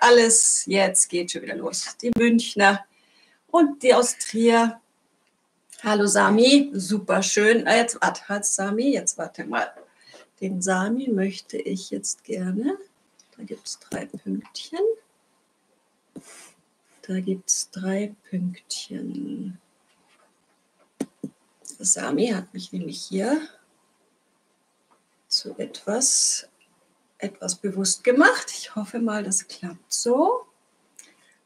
Alles, jetzt geht schon wieder los. Die Münchner und die aus. Hallo Sami, super schön. Ah, jetzt warte, halt Sami, jetzt warte mal. Den Sami möchte ich jetzt gerne. Da gibt es drei Pünktchen. Da gibt es drei Pünktchen. Sami hat mich nämlich hier zu etwas, etwas bewusst gemacht. Ich hoffe mal, das klappt so.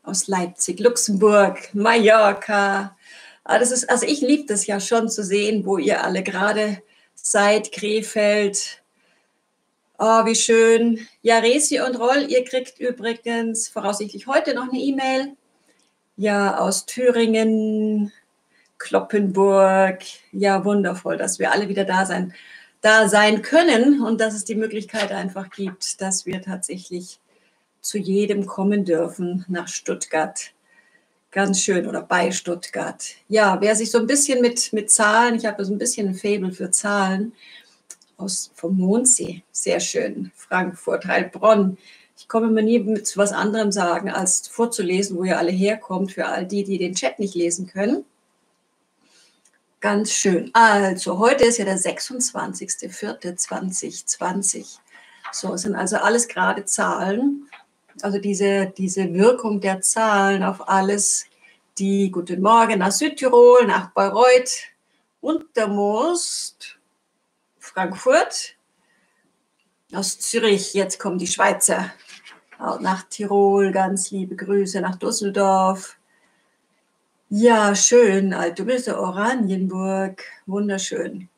Aus Leipzig, Luxemburg, Mallorca. Ah, das ist, also ich liebe das ja schon zu sehen, wo ihr alle gerade seid. Krefeld. Oh, wie schön. Ja, Resi und Roll, ihr kriegt übrigens voraussichtlich heute noch eine E-Mail. Ja, aus Thüringen, Kloppenburg. Ja, wundervoll, dass wir alle wieder da sein, da sein können und dass es die Möglichkeit einfach gibt, dass wir tatsächlich zu jedem kommen dürfen nach Stuttgart. Ganz schön oder bei Stuttgart. Ja, wer sich so ein bisschen mit, mit Zahlen, ich habe so ein bisschen ein Faible für Zahlen, aus, vom Mondsee, sehr schön, Frankfurt, Heilbronn. Ich komme mir nie mit was anderem sagen, als vorzulesen, wo ihr alle herkommt, für all die, die den Chat nicht lesen können. Ganz schön. Also, heute ist ja der 26.04.2020. So, es sind also alles gerade Zahlen. Also diese, diese Wirkung der Zahlen auf alles, die Guten Morgen nach Südtirol, nach Bayreuth, Untermost, Frankfurt, aus Zürich, jetzt kommen die Schweizer, nach Tirol, ganz liebe Grüße nach Düsseldorf, ja, schön. Du bist ja Oranienburg. Wunderschön.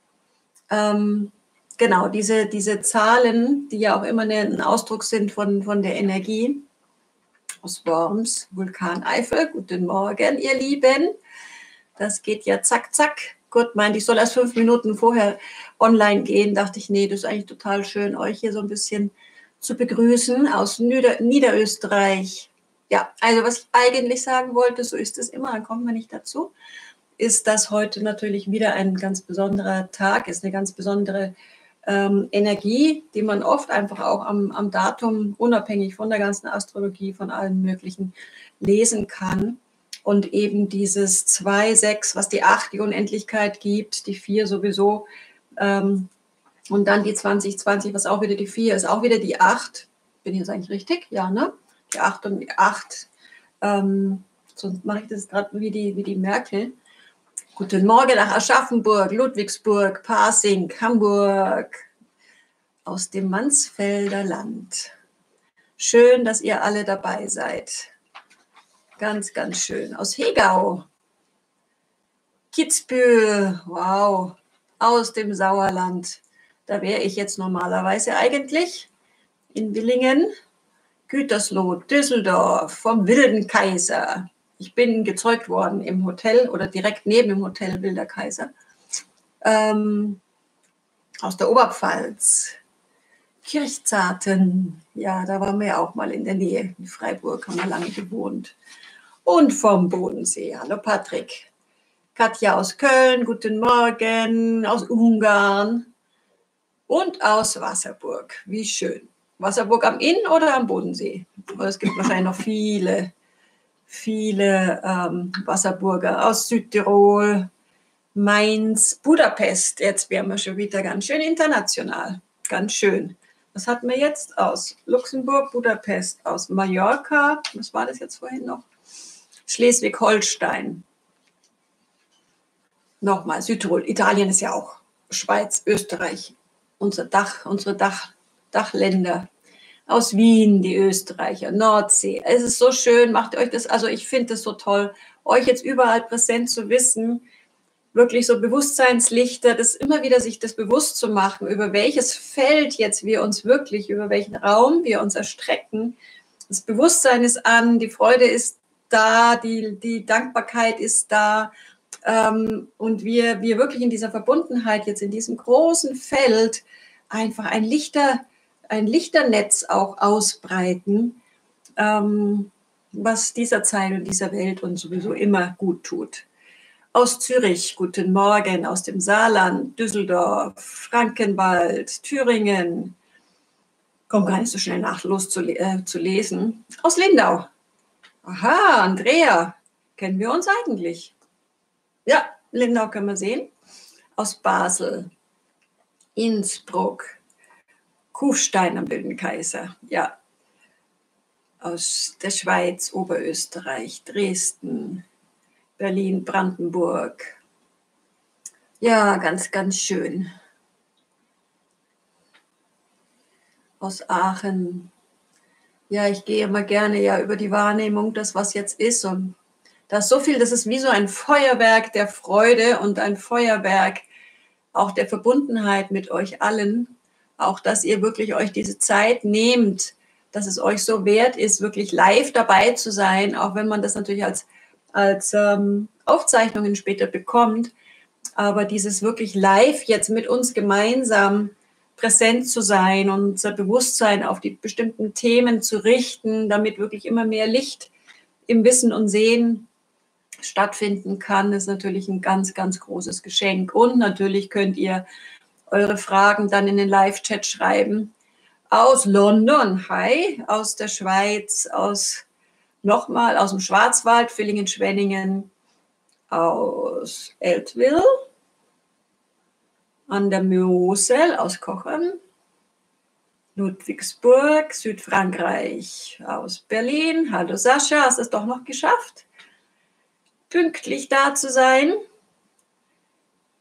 Ähm, genau, diese, diese Zahlen, die ja auch immer ein Ausdruck sind von, von der Energie aus Worms, Vulkan Eifel. Guten Morgen, ihr Lieben. Das geht ja zack, zack. Gut, meinte ich soll erst fünf Minuten vorher online gehen. Dachte ich, nee, das ist eigentlich total schön, euch hier so ein bisschen zu begrüßen aus Nieder Niederösterreich. Ja, also was ich eigentlich sagen wollte, so ist es immer, dann kommt man nicht dazu, ist, dass heute natürlich wieder ein ganz besonderer Tag ist, eine ganz besondere ähm, Energie, die man oft einfach auch am, am Datum, unabhängig von der ganzen Astrologie, von allen möglichen, lesen kann. Und eben dieses 2, 6, was die 8, die Unendlichkeit gibt, die 4 sowieso, ähm, und dann die 2020, was auch wieder die 4 ist, auch wieder die 8. Bin ich jetzt eigentlich richtig? Ja, ne? Die 8 und die 8. Ähm, sonst mache ich das gerade wie die, wie die Merkel. Guten Morgen nach Aschaffenburg, Ludwigsburg, Pasing, Hamburg, aus dem Mansfelder Land. Schön, dass ihr alle dabei seid. Ganz, ganz schön. Aus Hegau, Kitzbühel, wow, aus dem Sauerland. Da wäre ich jetzt normalerweise eigentlich in Willingen. Gütersloh, Düsseldorf, vom Wilden Kaiser. Ich bin gezeugt worden im Hotel oder direkt neben dem Hotel Wilder Kaiser. Ähm, aus der Oberpfalz. Kirchzarten, ja, da waren wir auch mal in der Nähe. In Freiburg haben wir lange gewohnt. Und vom Bodensee. Hallo Patrick. Katja aus Köln, guten Morgen. Aus Ungarn. Und aus Wasserburg. Wie schön. Wasserburg am Inn oder am Bodensee? Es gibt wahrscheinlich noch viele, viele ähm, Wasserburger aus Südtirol, Mainz, Budapest. Jetzt wären wir schon wieder ganz schön international. Ganz schön. Was hatten wir jetzt aus Luxemburg, Budapest, aus Mallorca? Was war das jetzt vorhin noch? Schleswig-Holstein. Nochmal Südtirol. Italien ist ja auch Schweiz, Österreich. Unser Dach, unsere Dach, Dachländer aus Wien, die Österreicher, Nordsee. Es ist so schön, macht euch das, also ich finde es so toll, euch jetzt überall präsent zu wissen, wirklich so Bewusstseinslichter, das immer wieder sich das bewusst zu machen, über welches Feld jetzt wir uns wirklich, über welchen Raum wir uns erstrecken. Das Bewusstsein ist an, die Freude ist da, die, die Dankbarkeit ist da. Ähm, und wir, wir wirklich in dieser Verbundenheit jetzt in diesem großen Feld einfach ein Lichter, ein Lichternetz auch ausbreiten, ähm, was dieser Zeit und dieser Welt und sowieso immer gut tut. Aus Zürich, guten Morgen, aus dem Saarland, Düsseldorf, Frankenwald, Thüringen, Kommt gar nicht so schnell nach, los zu, äh, zu lesen. Aus Lindau. Aha, Andrea. Kennen wir uns eigentlich? Ja, Lindau können wir sehen. Aus Basel. Innsbruck. Kufstein am Wilden Kaiser. Ja. Aus der Schweiz, Oberösterreich, Dresden, Berlin, Brandenburg. Ja, ganz, ganz schön. Aus Aachen. Ja, ich gehe immer gerne ja über die Wahrnehmung, das was jetzt ist. Und da ist so viel, das ist wie so ein Feuerwerk der Freude und ein Feuerwerk auch der Verbundenheit mit euch allen. Auch, dass ihr wirklich euch diese Zeit nehmt, dass es euch so wert ist, wirklich live dabei zu sein, auch wenn man das natürlich als, als ähm, Aufzeichnungen später bekommt. Aber dieses wirklich live jetzt mit uns gemeinsam präsent zu sein und unser Bewusstsein auf die bestimmten Themen zu richten, damit wirklich immer mehr Licht im Wissen und Sehen stattfinden kann, ist natürlich ein ganz, ganz großes Geschenk. Und natürlich könnt ihr eure Fragen dann in den Live-Chat schreiben. Aus London, hi, aus der Schweiz, aus nochmal aus dem Schwarzwald, Villingen, Schwenningen, aus Eltville, an der Mosel, aus Kochen, Ludwigsburg, Südfrankreich, aus Berlin. Hallo Sascha, hast du es doch noch geschafft? pünktlich da zu sein.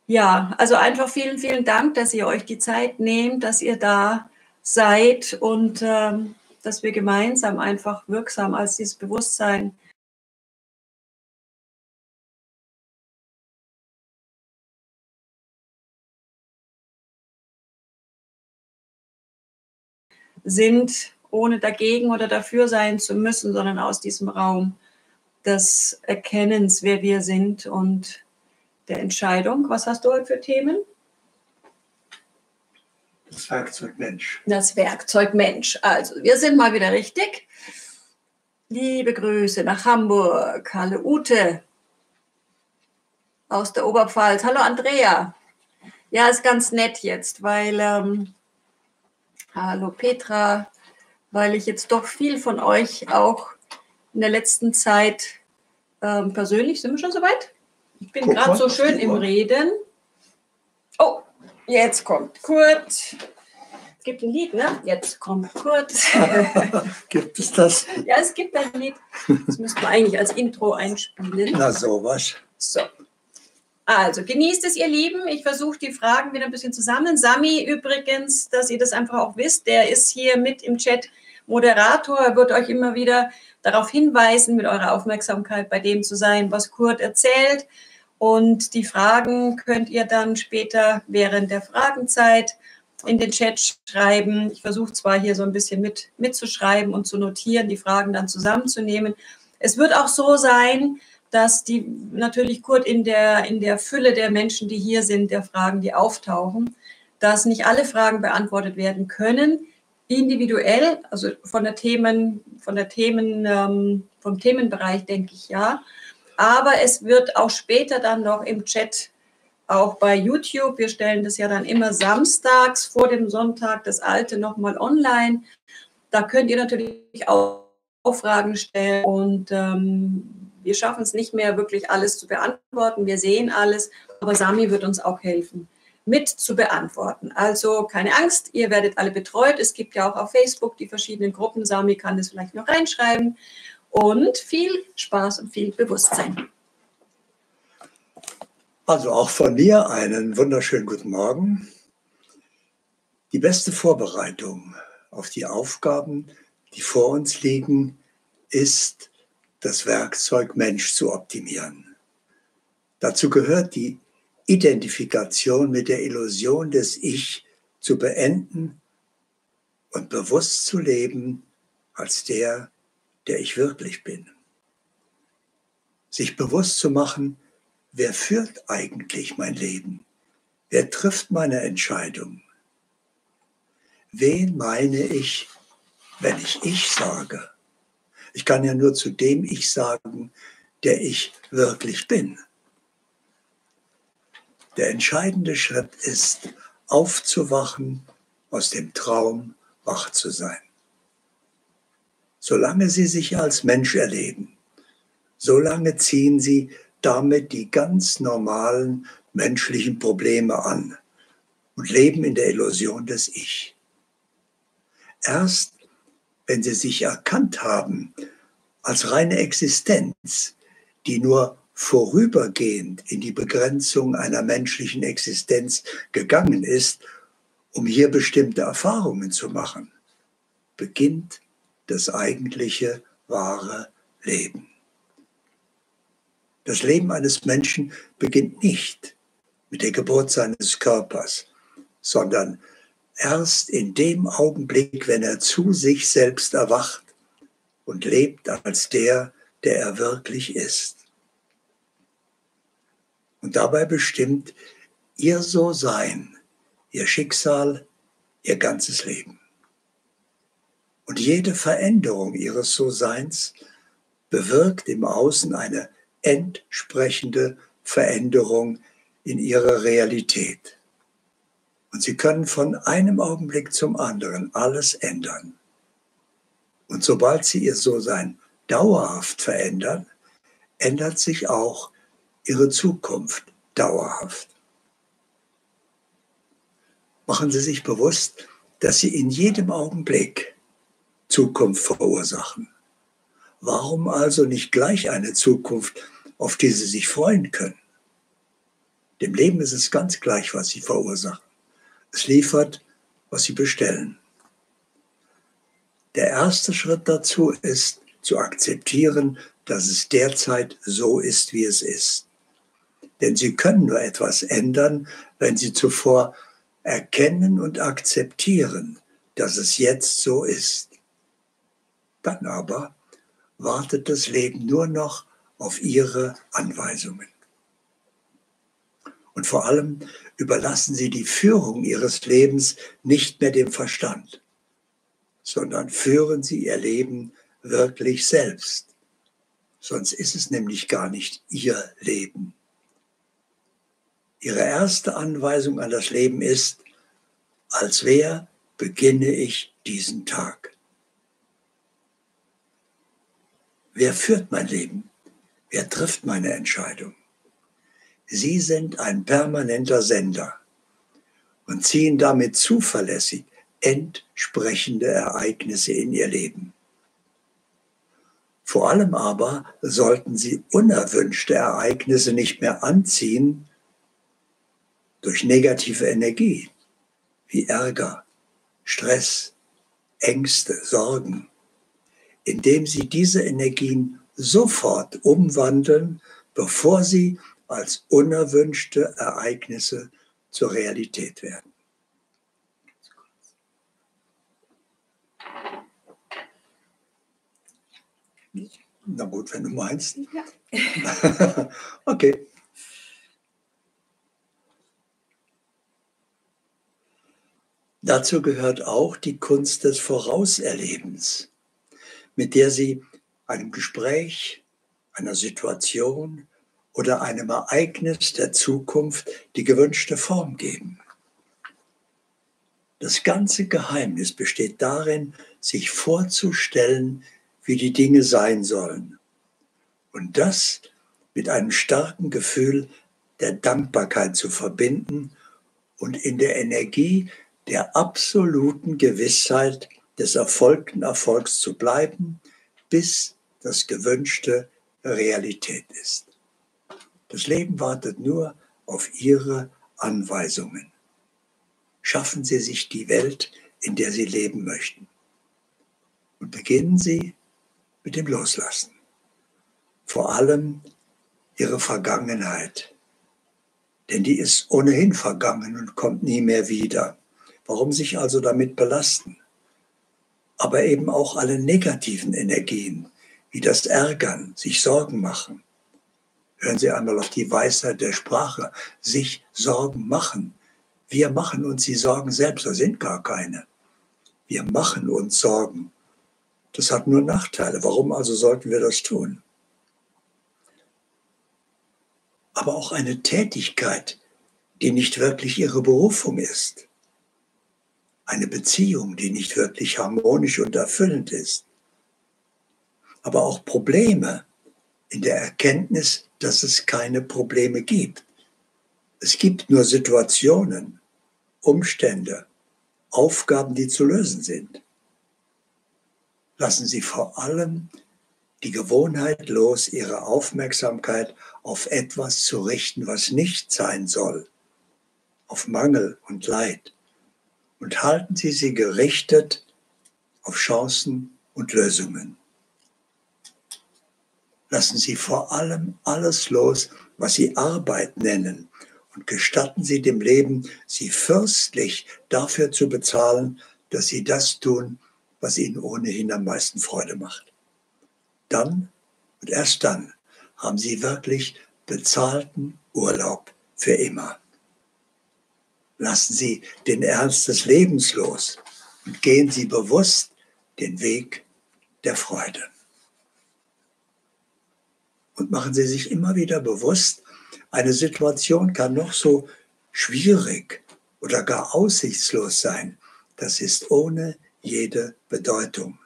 Ja, also einfach vielen, vielen Dank, dass ihr euch die Zeit nehmt, dass ihr da seid und ähm, dass wir gemeinsam einfach wirksam als dieses Bewusstsein sind, ohne dagegen oder dafür sein zu müssen, sondern aus diesem Raum des Erkennens, wer wir sind und der Entscheidung. Was hast du heute für Themen? Das Werkzeug Mensch. Das Werkzeug Mensch. Also, wir sind mal wieder richtig. Liebe Grüße nach Hamburg. Hallo Ute aus der Oberpfalz. Hallo Andrea. Ja, ist ganz nett jetzt, weil, ähm, hallo Petra, weil ich jetzt doch viel von euch auch in der letzten Zeit ähm, persönlich, sind wir schon soweit? Ich bin gerade so schön im Reden. Oh, jetzt kommt Kurt. Es gibt ein Lied, ne? Jetzt kommt Kurt. gibt es das? Ja, es gibt ein Lied. Das müssten wir eigentlich als Intro einspielen. Na, sowas. So. Also, genießt es, ihr Lieben. Ich versuche die Fragen wieder ein bisschen zusammen. Sami übrigens, dass ihr das einfach auch wisst, der ist hier mit im Chat Moderator. Er wird euch immer wieder darauf hinweisen, mit eurer Aufmerksamkeit bei dem zu sein, was Kurt erzählt. Und die Fragen könnt ihr dann später während der Fragenzeit in den Chat schreiben. Ich versuche zwar hier so ein bisschen mit, mitzuschreiben und zu notieren, die Fragen dann zusammenzunehmen. Es wird auch so sein, dass die natürlich Kurt in der, in der Fülle der Menschen, die hier sind, der Fragen, die auftauchen, dass nicht alle Fragen beantwortet werden können individuell, also von der Themen, von der Themen, ähm, vom Themenbereich denke ich ja. Aber es wird auch später dann noch im Chat, auch bei YouTube, wir stellen das ja dann immer samstags vor dem Sonntag, das alte nochmal online. Da könnt ihr natürlich auch Fragen stellen und ähm, wir schaffen es nicht mehr wirklich alles zu beantworten. Wir sehen alles, aber Sami wird uns auch helfen mit zu beantworten. Also keine Angst, ihr werdet alle betreut. Es gibt ja auch auf Facebook die verschiedenen Gruppen. Sami kann das vielleicht noch reinschreiben. Und viel Spaß und viel Bewusstsein. Also auch von mir einen wunderschönen guten Morgen. Die beste Vorbereitung auf die Aufgaben, die vor uns liegen, ist, das Werkzeug Mensch zu optimieren. Dazu gehört die Identifikation mit der Illusion des Ich zu beenden und bewusst zu leben als der, der ich wirklich bin. Sich bewusst zu machen, wer führt eigentlich mein Leben? Wer trifft meine Entscheidung? Wen meine ich, wenn ich ich sage? Ich kann ja nur zu dem Ich sagen, der ich wirklich bin. Der entscheidende Schritt ist, aufzuwachen aus dem Traum wach zu sein. Solange sie sich als Mensch erleben, solange ziehen sie damit die ganz normalen menschlichen Probleme an und leben in der Illusion des Ich. Erst wenn sie sich erkannt haben als reine Existenz, die nur vorübergehend in die Begrenzung einer menschlichen Existenz gegangen ist, um hier bestimmte Erfahrungen zu machen, beginnt das eigentliche wahre Leben. Das Leben eines Menschen beginnt nicht mit der Geburt seines Körpers, sondern erst in dem Augenblick, wenn er zu sich selbst erwacht und lebt als der, der er wirklich ist. Und dabei bestimmt ihr So-Sein, ihr Schicksal, ihr ganzes Leben. Und jede Veränderung ihres So-Seins bewirkt im Außen eine entsprechende Veränderung in ihrer Realität. Und sie können von einem Augenblick zum anderen alles ändern. Und sobald sie ihr So-Sein dauerhaft verändern, ändert sich auch ihre Zukunft dauerhaft. Machen Sie sich bewusst, dass Sie in jedem Augenblick Zukunft verursachen. Warum also nicht gleich eine Zukunft, auf die Sie sich freuen können? Dem Leben ist es ganz gleich, was Sie verursachen. Es liefert, was Sie bestellen. Der erste Schritt dazu ist zu akzeptieren, dass es derzeit so ist, wie es ist. Denn Sie können nur etwas ändern, wenn Sie zuvor erkennen und akzeptieren, dass es jetzt so ist. Dann aber wartet das Leben nur noch auf Ihre Anweisungen. Und vor allem überlassen Sie die Führung Ihres Lebens nicht mehr dem Verstand, sondern führen Sie Ihr Leben wirklich selbst. Sonst ist es nämlich gar nicht Ihr Leben. Ihre erste Anweisung an das Leben ist, als wer beginne ich diesen Tag? Wer führt mein Leben? Wer trifft meine Entscheidung? Sie sind ein permanenter Sender und ziehen damit zuverlässig entsprechende Ereignisse in ihr Leben. Vor allem aber sollten sie unerwünschte Ereignisse nicht mehr anziehen, durch negative Energie wie Ärger, Stress, Ängste, Sorgen, indem sie diese Energien sofort umwandeln, bevor sie als unerwünschte Ereignisse zur Realität werden. Na gut, wenn du meinst. Ja. okay. Dazu gehört auch die Kunst des Vorauserlebens, mit der Sie einem Gespräch, einer Situation oder einem Ereignis der Zukunft die gewünschte Form geben. Das ganze Geheimnis besteht darin, sich vorzustellen, wie die Dinge sein sollen. Und das mit einem starken Gefühl der Dankbarkeit zu verbinden und in der Energie der absoluten Gewissheit des erfolgten Erfolgs zu bleiben, bis das Gewünschte Realität ist. Das Leben wartet nur auf Ihre Anweisungen. Schaffen Sie sich die Welt, in der Sie leben möchten. Und beginnen Sie mit dem Loslassen. Vor allem Ihre Vergangenheit. Denn die ist ohnehin vergangen und kommt nie mehr wieder. Warum sich also damit belasten? Aber eben auch alle negativen Energien, wie das Ärgern, sich Sorgen machen. Hören Sie einmal auf die Weisheit der Sprache, sich Sorgen machen. Wir machen uns die Sorgen selbst, da sind gar keine. Wir machen uns Sorgen. Das hat nur Nachteile. Warum also sollten wir das tun? Aber auch eine Tätigkeit, die nicht wirklich ihre Berufung ist eine Beziehung, die nicht wirklich harmonisch und erfüllend ist, aber auch Probleme in der Erkenntnis, dass es keine Probleme gibt. Es gibt nur Situationen, Umstände, Aufgaben, die zu lösen sind. Lassen Sie vor allem die Gewohnheit los, Ihre Aufmerksamkeit auf etwas zu richten, was nicht sein soll, auf Mangel und Leid. Und halten Sie sie gerichtet auf Chancen und Lösungen. Lassen Sie vor allem alles los, was Sie Arbeit nennen, und gestatten Sie dem Leben, Sie fürstlich dafür zu bezahlen, dass Sie das tun, was Ihnen ohnehin am meisten Freude macht. Dann und erst dann haben Sie wirklich bezahlten Urlaub für immer. Lassen Sie den Ernst des Lebens los und gehen Sie bewusst den Weg der Freude und machen Sie sich immer wieder bewusst, eine Situation kann noch so schwierig oder gar aussichtslos sein. Das ist ohne jede Bedeutung,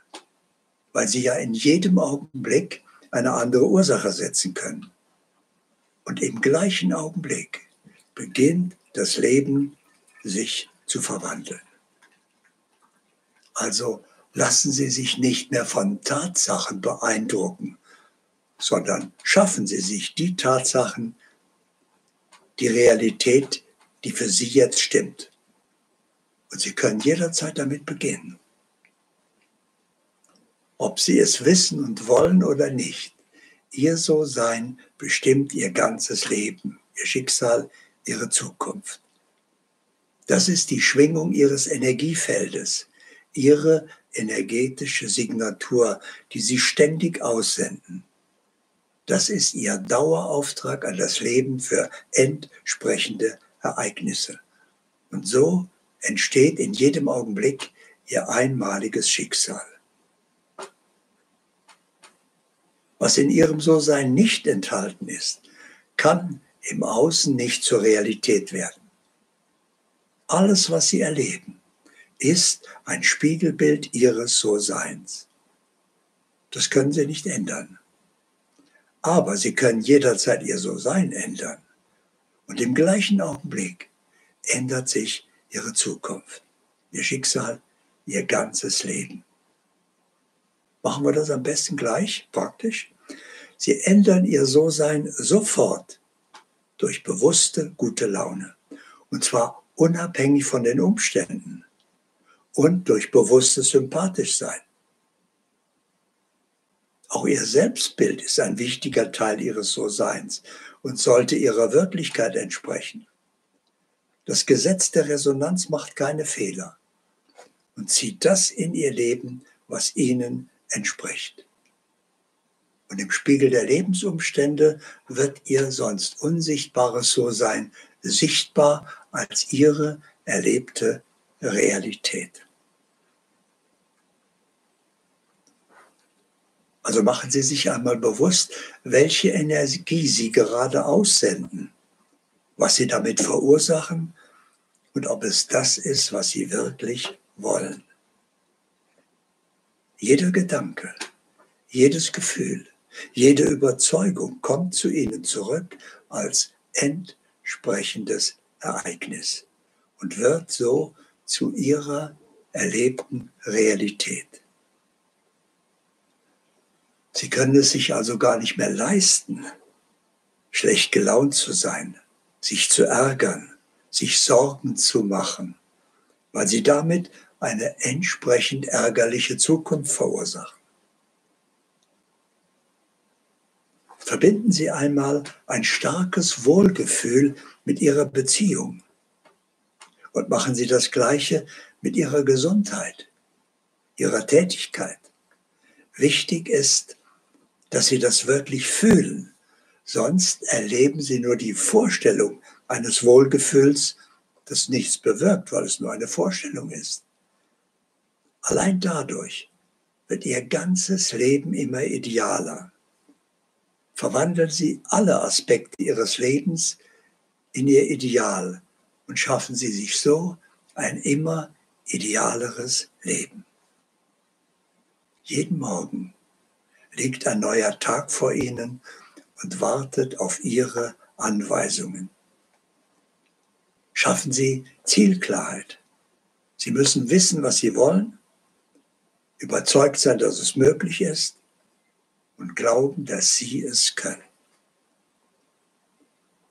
weil Sie ja in jedem Augenblick eine andere Ursache setzen können. Und im gleichen Augenblick beginnt das Leben sich zu verwandeln. Also lassen Sie sich nicht mehr von Tatsachen beeindrucken sondern schaffen Sie sich die Tatsachen, die Realität, die für Sie jetzt stimmt. Und Sie können jederzeit damit beginnen. Ob Sie es wissen und wollen oder nicht, Ihr So-Sein bestimmt Ihr ganzes Leben, Ihr Schicksal, Ihre Zukunft. Das ist die Schwingung Ihres Energiefeldes, Ihre energetische Signatur, die Sie ständig aussenden. Das ist ihr Dauerauftrag an das Leben für entsprechende Ereignisse. Und so entsteht in jedem Augenblick ihr einmaliges Schicksal. Was in ihrem So-Sein nicht enthalten ist, kann im Außen nicht zur Realität werden. Alles, was sie erleben, ist ein Spiegelbild ihres So-Seins. Das können sie nicht ändern. Aber sie können jederzeit ihr So-Sein ändern. Und im gleichen Augenblick ändert sich ihre Zukunft, ihr Schicksal, ihr ganzes Leben. Machen wir das am besten gleich, praktisch. Sie ändern ihr So-Sein sofort durch bewusste gute Laune. Und zwar unabhängig von den Umständen und durch bewusstes Sympathischsein. Auch ihr Selbstbild ist ein wichtiger Teil ihres So-Seins und sollte ihrer Wirklichkeit entsprechen. Das Gesetz der Resonanz macht keine Fehler und zieht das in ihr Leben, was ihnen entspricht. Und im Spiegel der Lebensumstände wird ihr sonst unsichtbares So-Sein sichtbar als ihre erlebte Realität. Also machen Sie sich einmal bewusst, welche Energie Sie gerade aussenden, was Sie damit verursachen und ob es das ist, was Sie wirklich wollen. Jeder Gedanke, jedes Gefühl, jede Überzeugung kommt zu Ihnen zurück als entsprechendes Ereignis und wird so zu Ihrer erlebten Realität. Sie können es sich also gar nicht mehr leisten, schlecht gelaunt zu sein, sich zu ärgern, sich Sorgen zu machen, weil sie damit eine entsprechend ärgerliche Zukunft verursachen. Verbinden Sie einmal ein starkes Wohlgefühl mit Ihrer Beziehung und machen Sie das Gleiche mit Ihrer Gesundheit, Ihrer Tätigkeit. Wichtig ist, dass sie das wirklich fühlen. Sonst erleben sie nur die Vorstellung eines Wohlgefühls, das nichts bewirkt, weil es nur eine Vorstellung ist. Allein dadurch wird ihr ganzes Leben immer idealer. Verwandeln Sie alle Aspekte Ihres Lebens in Ihr Ideal und schaffen Sie sich so ein immer idealeres Leben. Jeden Morgen liegt ein neuer Tag vor Ihnen und wartet auf Ihre Anweisungen. Schaffen Sie Zielklarheit. Sie müssen wissen, was Sie wollen, überzeugt sein, dass es möglich ist und glauben, dass Sie es können.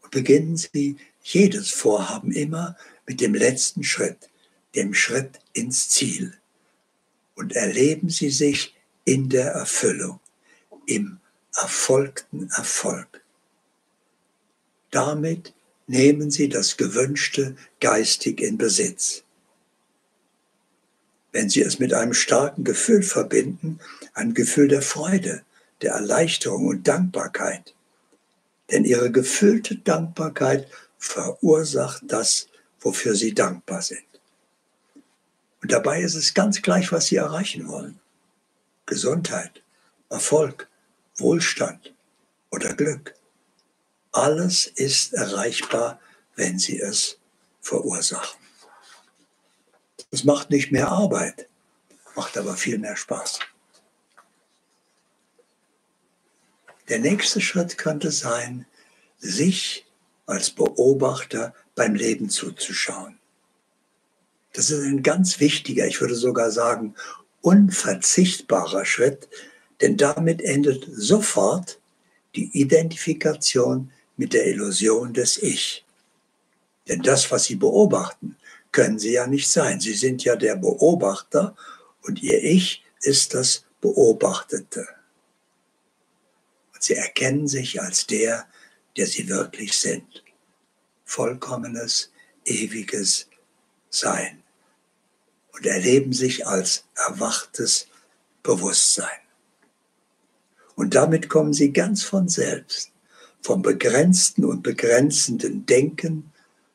Und beginnen Sie jedes Vorhaben immer mit dem letzten Schritt, dem Schritt ins Ziel. Und erleben Sie sich in der Erfüllung, im erfolgten Erfolg. Damit nehmen Sie das Gewünschte geistig in Besitz. Wenn Sie es mit einem starken Gefühl verbinden, einem Gefühl der Freude, der Erleichterung und Dankbarkeit. Denn Ihre gefüllte Dankbarkeit verursacht das, wofür Sie dankbar sind. Und dabei ist es ganz gleich, was Sie erreichen wollen. Gesundheit, Erfolg, Wohlstand oder Glück. Alles ist erreichbar, wenn Sie es verursachen. Es macht nicht mehr Arbeit, macht aber viel mehr Spaß. Der nächste Schritt könnte sein, sich als Beobachter beim Leben zuzuschauen. Das ist ein ganz wichtiger, ich würde sogar sagen, unverzichtbarer Schritt, denn damit endet sofort die Identifikation mit der Illusion des Ich. Denn das, was Sie beobachten, können Sie ja nicht sein. Sie sind ja der Beobachter und Ihr Ich ist das Beobachtete. Und Sie erkennen sich als der, der Sie wirklich sind. Vollkommenes, ewiges Sein. Und erleben sich als erwachtes Bewusstsein. Und damit kommen sie ganz von selbst, vom begrenzten und begrenzenden Denken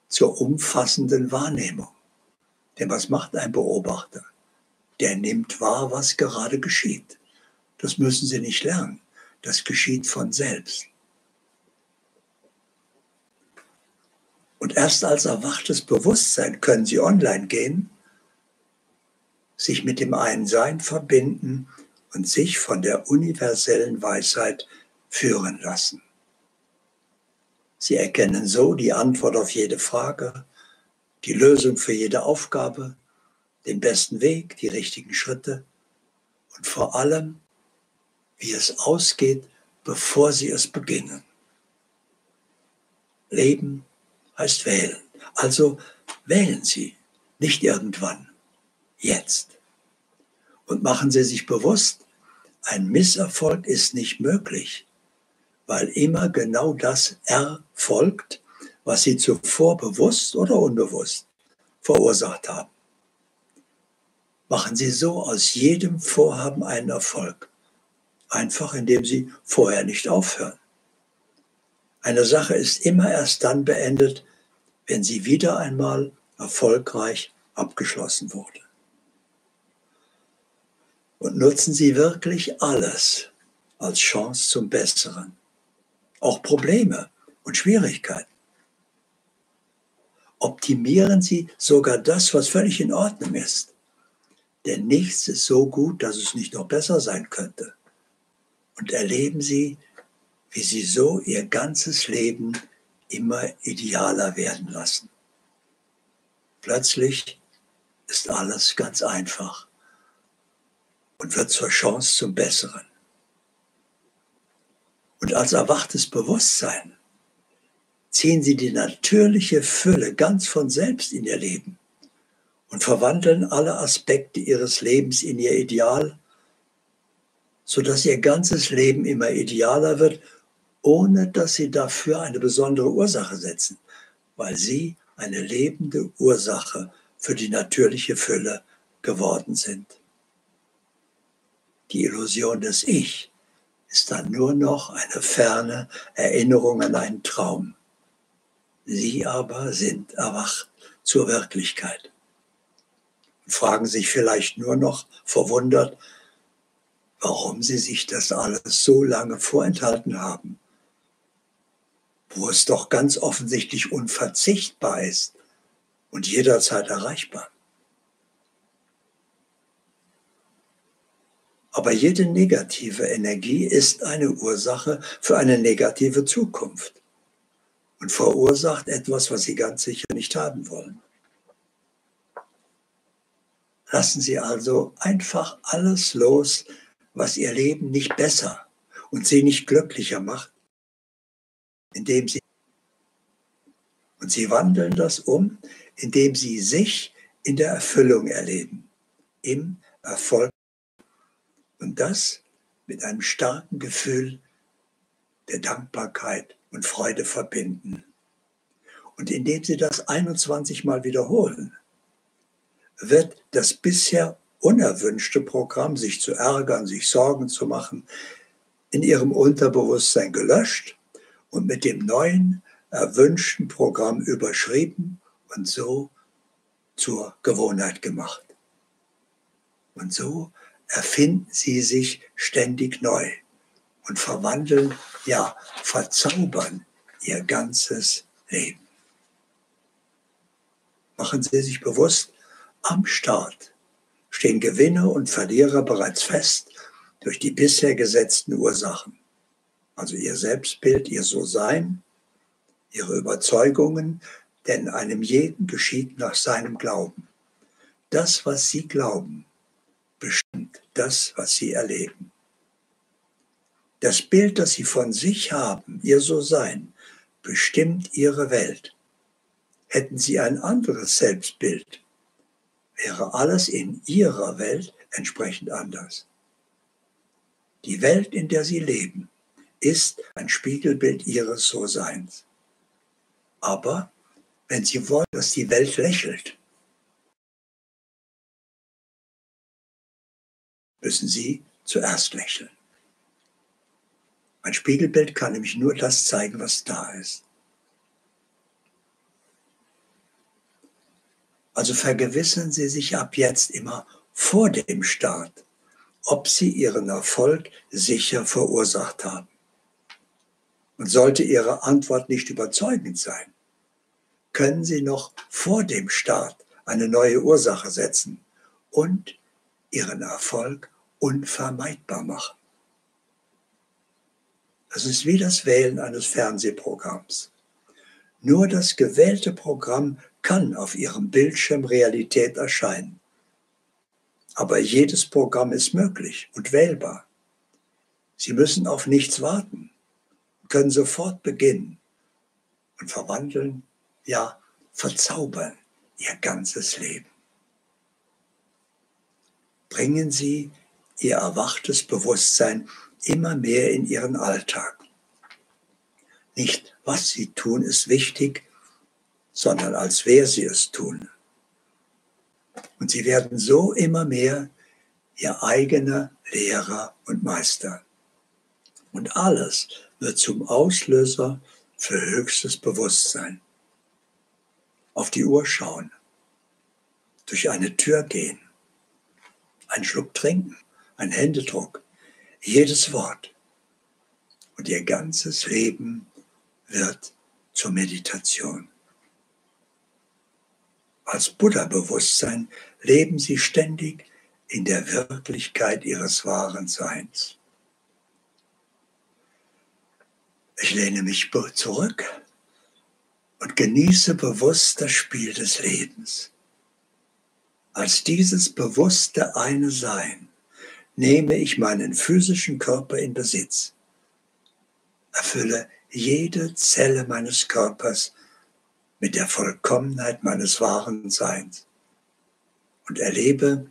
zur umfassenden Wahrnehmung. Denn was macht ein Beobachter? Der nimmt wahr, was gerade geschieht. Das müssen Sie nicht lernen. Das geschieht von selbst. Und erst als erwachtes Bewusstsein können Sie online gehen, sich mit dem Einsein verbinden und sich von der universellen Weisheit führen lassen. Sie erkennen so die Antwort auf jede Frage, die Lösung für jede Aufgabe, den besten Weg, die richtigen Schritte und vor allem, wie es ausgeht, bevor sie es beginnen. Leben heißt wählen. Also wählen Sie, nicht irgendwann, jetzt. Und machen Sie sich bewusst, ein Misserfolg ist nicht möglich, weil immer genau das erfolgt, was Sie zuvor bewusst oder unbewusst verursacht haben. Machen Sie so aus jedem Vorhaben einen Erfolg, einfach indem Sie vorher nicht aufhören. Eine Sache ist immer erst dann beendet, wenn sie wieder einmal erfolgreich abgeschlossen wurde und nutzen Sie wirklich alles als Chance zum Besseren. Auch Probleme und Schwierigkeiten. Optimieren Sie sogar das, was völlig in Ordnung ist. Denn nichts ist so gut, dass es nicht noch besser sein könnte. Und erleben Sie, wie Sie so Ihr ganzes Leben immer idealer werden lassen. Plötzlich ist alles ganz einfach und wird zur Chance zum Besseren. Und als erwachtes Bewusstsein ziehen sie die natürliche Fülle ganz von selbst in ihr Leben und verwandeln alle Aspekte ihres Lebens in ihr Ideal, sodass ihr ganzes Leben immer idealer wird, ohne dass sie dafür eine besondere Ursache setzen, weil sie eine lebende Ursache für die natürliche Fülle geworden sind. Die Illusion des Ich ist dann nur noch eine ferne Erinnerung an einen Traum. Sie aber sind erwacht zur Wirklichkeit und fragen sich vielleicht nur noch verwundert, warum sie sich das alles so lange vorenthalten haben, wo es doch ganz offensichtlich unverzichtbar ist und jederzeit erreichbar. Aber jede negative Energie ist eine Ursache für eine negative Zukunft und verursacht etwas, was Sie ganz sicher nicht haben wollen. Lassen Sie also einfach alles los, was Ihr Leben nicht besser und Sie nicht glücklicher macht, indem Sie und Sie wandeln das um, indem Sie sich in der Erfüllung erleben, im Erfolg. Und das mit einem starken Gefühl der Dankbarkeit und Freude verbinden. Und indem Sie das 21 Mal wiederholen, wird das bisher unerwünschte Programm, sich zu ärgern, sich Sorgen zu machen, in Ihrem Unterbewusstsein gelöscht und mit dem neuen erwünschten Programm überschrieben und so zur Gewohnheit gemacht. Und so erfinden sie sich ständig neu und verwandeln, ja, verzaubern ihr ganzes Leben. Machen Sie sich bewusst, am Start stehen Gewinner und Verlierer bereits fest durch die bisher gesetzten Ursachen. Also Ihr Selbstbild, Ihr So-Sein, Ihre Überzeugungen, denn einem jeden geschieht nach seinem Glauben. Das, was Sie glauben, bestimmt das, was Sie erleben. Das Bild, das Sie von sich haben, Ihr So-Sein, bestimmt Ihre Welt. Hätten Sie ein anderes Selbstbild, wäre alles in Ihrer Welt entsprechend anders. Die Welt, in der Sie leben, ist ein Spiegelbild Ihres So-Seins. Aber wenn Sie wollen, dass die Welt lächelt, müssen Sie zuerst lächeln. Ein Spiegelbild kann nämlich nur das zeigen, was da ist. Also vergewissern Sie sich ab jetzt immer vor dem Start, ob Sie Ihren Erfolg sicher verursacht haben. Und sollte Ihre Antwort nicht überzeugend sein, können Sie noch vor dem Start eine neue Ursache setzen und Ihren Erfolg unvermeidbar machen. Das ist wie das Wählen eines Fernsehprogramms. Nur das gewählte Programm kann auf Ihrem Bildschirm Realität erscheinen. Aber jedes Programm ist möglich und wählbar. Sie müssen auf nichts warten, können sofort beginnen und verwandeln, ja, verzaubern Ihr ganzes Leben. Bringen Sie Ihr erwachtes Bewusstsein immer mehr in Ihren Alltag. Nicht, was Sie tun, ist wichtig, sondern als wer Sie es tun. Und Sie werden so immer mehr Ihr eigener Lehrer und Meister. Und alles wird zum Auslöser für höchstes Bewusstsein. Auf die Uhr schauen, durch eine Tür gehen, einen Schluck trinken, ein Händedruck, jedes Wort. Und ihr ganzes Leben wird zur Meditation. Als Buddha-Bewusstsein leben sie ständig in der Wirklichkeit ihres wahren Seins. Ich lehne mich zurück und genieße bewusst das Spiel des Lebens. Als dieses bewusste eine Sein nehme ich meinen physischen Körper in Besitz, erfülle jede Zelle meines Körpers mit der Vollkommenheit meines wahren Seins und erlebe,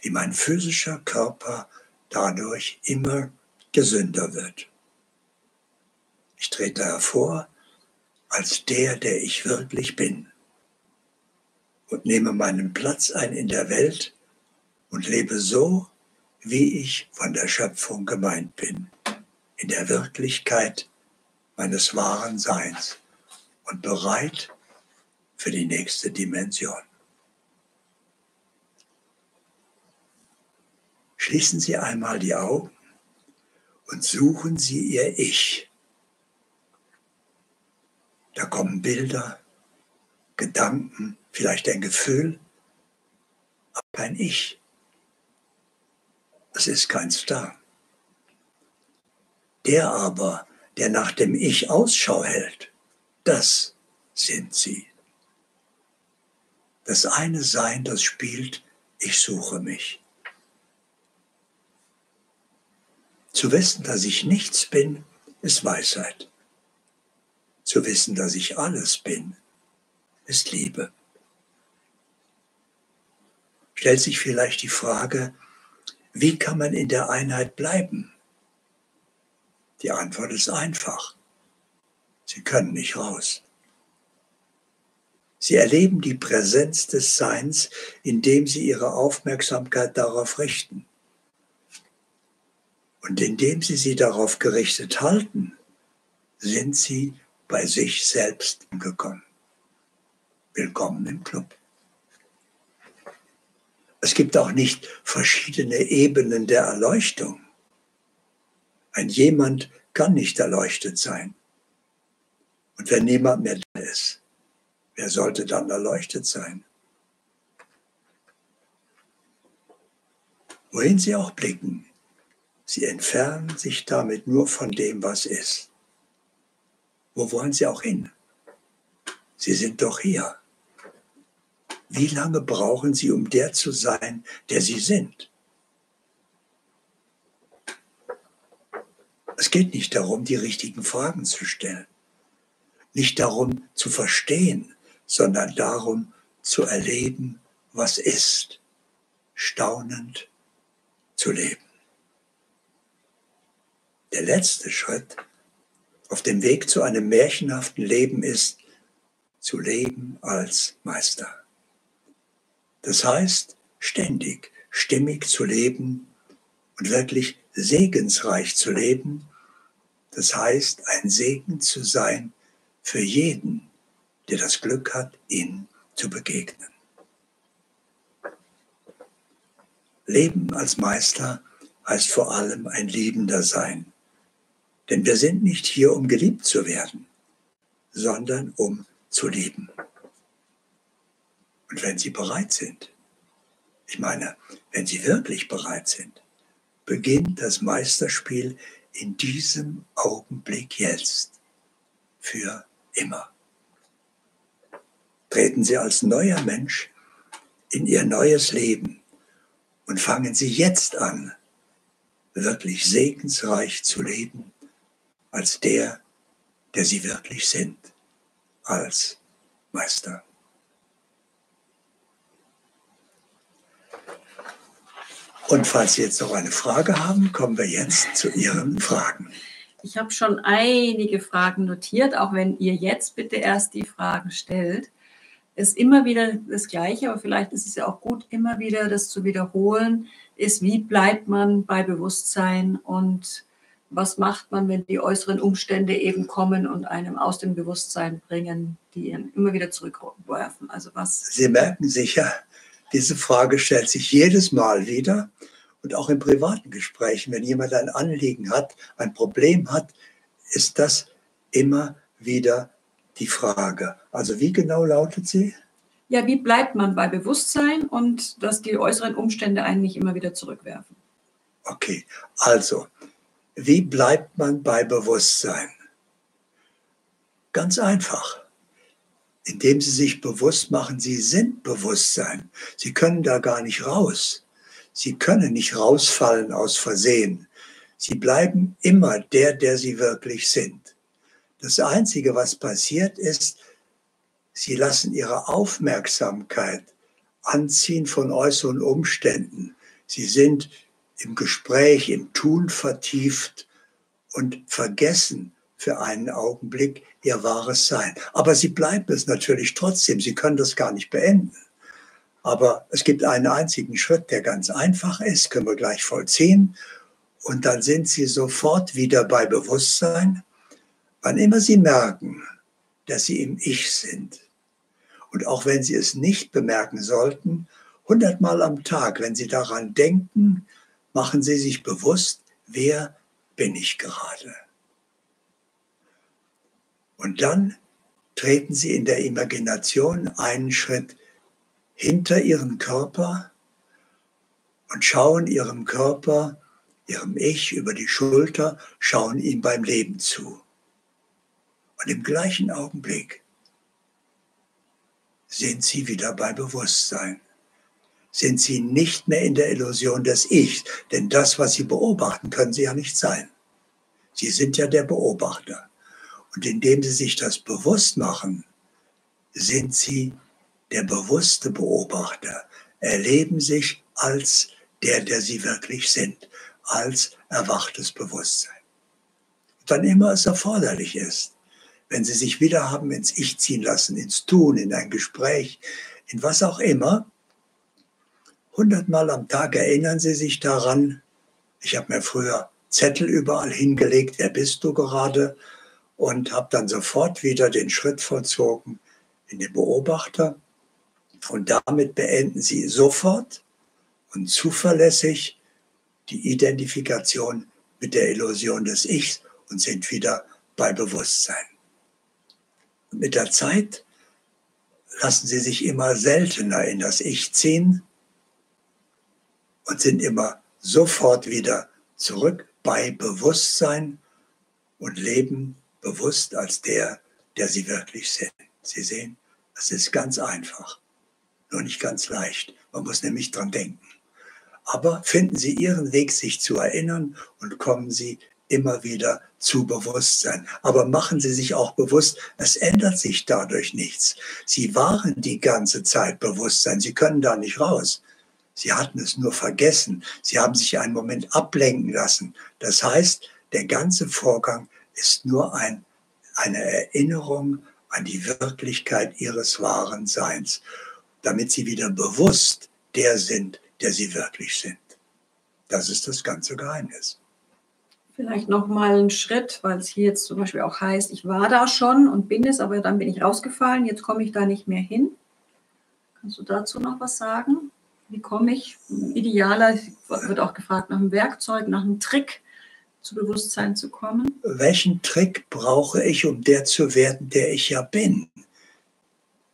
wie mein physischer Körper dadurch immer gesünder wird. Ich trete hervor als der, der ich wirklich bin und nehme meinen Platz ein in der Welt und lebe so, wie ich von der Schöpfung gemeint bin, in der Wirklichkeit meines wahren Seins und bereit für die nächste Dimension. Schließen Sie einmal die Augen und suchen Sie Ihr Ich da kommen Bilder, Gedanken, vielleicht ein Gefühl, aber kein Ich. Es ist keins da. Der aber, der nach dem Ich Ausschau hält, das sind sie. Das eine Sein, das spielt, ich suche mich. Zu wissen, dass ich nichts bin, ist Weisheit. Zu wissen, dass ich alles bin, ist Liebe. Stellt sich vielleicht die Frage, wie kann man in der Einheit bleiben? Die Antwort ist einfach. Sie können nicht raus. Sie erleben die Präsenz des Seins, indem sie ihre Aufmerksamkeit darauf richten. Und indem sie sie darauf gerichtet halten, sind sie bei sich selbst angekommen. Willkommen im Club. Es gibt auch nicht verschiedene Ebenen der Erleuchtung. Ein jemand kann nicht erleuchtet sein. Und wenn niemand mehr da ist, wer sollte dann erleuchtet sein? Wohin sie auch blicken, sie entfernen sich damit nur von dem, was ist. Wo wollen sie auch hin? Sie sind doch hier. Wie lange brauchen sie, um der zu sein, der sie sind? Es geht nicht darum, die richtigen Fragen zu stellen, nicht darum zu verstehen, sondern darum zu erleben, was ist, staunend zu leben. Der letzte Schritt auf dem Weg zu einem märchenhaften Leben ist, zu leben als Meister. Das heißt, ständig, stimmig zu leben und wirklich segensreich zu leben. Das heißt, ein Segen zu sein für jeden, der das Glück hat, ihm zu begegnen. Leben als Meister heißt vor allem ein Liebender sein. Denn wir sind nicht hier, um geliebt zu werden, sondern um zu lieben. Und wenn Sie bereit sind, ich meine, wenn Sie wirklich bereit sind, beginnt das Meisterspiel in diesem Augenblick jetzt, für immer. Treten Sie als neuer Mensch in Ihr neues Leben und fangen Sie jetzt an, wirklich segensreich zu leben, als der, der Sie wirklich sind, als Meister. Und falls Sie jetzt noch eine Frage haben, kommen wir jetzt zu Ihren Fragen. Ich habe schon einige Fragen notiert, auch wenn ihr jetzt bitte erst die Fragen stellt. Ist immer wieder das Gleiche, aber vielleicht ist es ja auch gut, immer wieder das zu wiederholen, ist, wie bleibt man bei Bewusstsein und was macht man, wenn die äußeren Umstände eben kommen und einem aus dem Bewusstsein bringen, die ihn immer wieder zurückwerfen? Also was? Sie merken sicher, diese Frage stellt sich jedes Mal wieder und auch in privaten Gesprächen, wenn jemand ein Anliegen hat, ein Problem hat, ist das immer wieder die Frage. Also wie genau lautet sie? Ja, wie bleibt man bei Bewusstsein und dass die äußeren Umstände einen nicht immer wieder zurückwerfen? Okay, also, wie bleibt man bei Bewusstsein? Ganz einfach indem sie sich bewusst machen, sie sind Bewusstsein. Sie können da gar nicht raus. Sie können nicht rausfallen aus Versehen. Sie bleiben immer der, der sie wirklich sind. Das Einzige, was passiert ist, sie lassen ihre Aufmerksamkeit anziehen von äußeren Umständen. Sie sind im Gespräch, im Tun vertieft und vergessen für einen Augenblick, ihr wahres Sein. Aber sie bleiben es natürlich trotzdem. Sie können das gar nicht beenden. Aber es gibt einen einzigen Schritt, der ganz einfach ist, können wir gleich vollziehen. Und dann sind sie sofort wieder bei Bewusstsein, wann immer sie merken, dass sie im Ich sind. Und auch wenn sie es nicht bemerken sollten, hundertmal am Tag, wenn sie daran denken, machen sie sich bewusst, wer bin ich gerade. Und dann treten sie in der Imagination einen Schritt hinter ihren Körper und schauen ihrem Körper, ihrem Ich über die Schulter, schauen ihm beim Leben zu. Und im gleichen Augenblick sind sie wieder bei Bewusstsein. Sind sie nicht mehr in der Illusion des Ich, denn das, was sie beobachten, können sie ja nicht sein. Sie sind ja der Beobachter. Und indem sie sich das bewusst machen, sind sie der bewusste Beobachter, erleben sich als der, der sie wirklich sind, als erwachtes Bewusstsein. Wann immer es erforderlich ist, wenn sie sich wieder haben ins Ich ziehen lassen, ins Tun, in ein Gespräch, in was auch immer, hundertmal am Tag erinnern sie sich daran, ich habe mir früher Zettel überall hingelegt, wer bist du gerade, und habe dann sofort wieder den Schritt vollzogen in den Beobachter. Und damit beenden sie sofort und zuverlässig die Identifikation mit der Illusion des Ichs und sind wieder bei Bewusstsein. Und mit der Zeit lassen sie sich immer seltener in das Ich ziehen und sind immer sofort wieder zurück bei Bewusstsein und leben bewusst als der, der sie wirklich sind. Sie sehen, es ist ganz einfach, nur nicht ganz leicht. Man muss nämlich dran denken. Aber finden Sie Ihren Weg, sich zu erinnern und kommen Sie immer wieder zu Bewusstsein. Aber machen Sie sich auch bewusst, es ändert sich dadurch nichts. Sie waren die ganze Zeit Bewusstsein. Sie können da nicht raus. Sie hatten es nur vergessen. Sie haben sich einen Moment ablenken lassen. Das heißt, der ganze Vorgang ist nur ein, eine Erinnerung an die Wirklichkeit ihres wahren Seins, damit sie wieder bewusst der sind, der sie wirklich sind. Das ist das ganze Geheimnis. Vielleicht noch mal einen Schritt, weil es hier jetzt zum Beispiel auch heißt, ich war da schon und bin es, aber dann bin ich rausgefallen, jetzt komme ich da nicht mehr hin. Kannst du dazu noch was sagen? Wie komme ich? Idealer wird auch gefragt nach einem Werkzeug, nach einem Trick zu Bewusstsein zu kommen. Welchen Trick brauche ich, um der zu werden, der ich ja bin?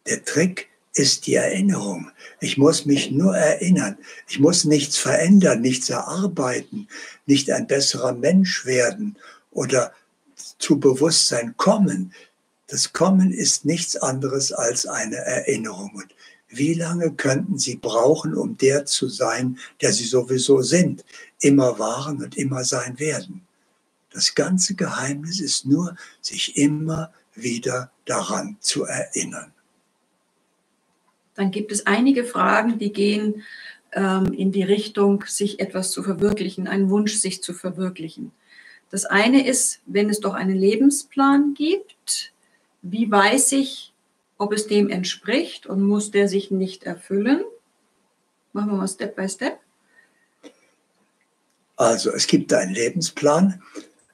Der Trick ist die Erinnerung. Ich muss mich nur erinnern. Ich muss nichts verändern, nichts erarbeiten, nicht ein besserer Mensch werden oder zu Bewusstsein kommen. Das Kommen ist nichts anderes als eine Erinnerung. Und wie lange könnten Sie brauchen, um der zu sein, der Sie sowieso sind, immer waren und immer sein werden? Das ganze Geheimnis ist nur, sich immer wieder daran zu erinnern dann gibt es einige Fragen, die gehen ähm, in die Richtung, sich etwas zu verwirklichen, einen Wunsch sich zu verwirklichen. Das eine ist, wenn es doch einen Lebensplan gibt, wie weiß ich, ob es dem entspricht und muss der sich nicht erfüllen? Machen wir mal Step by Step. Also es gibt einen Lebensplan,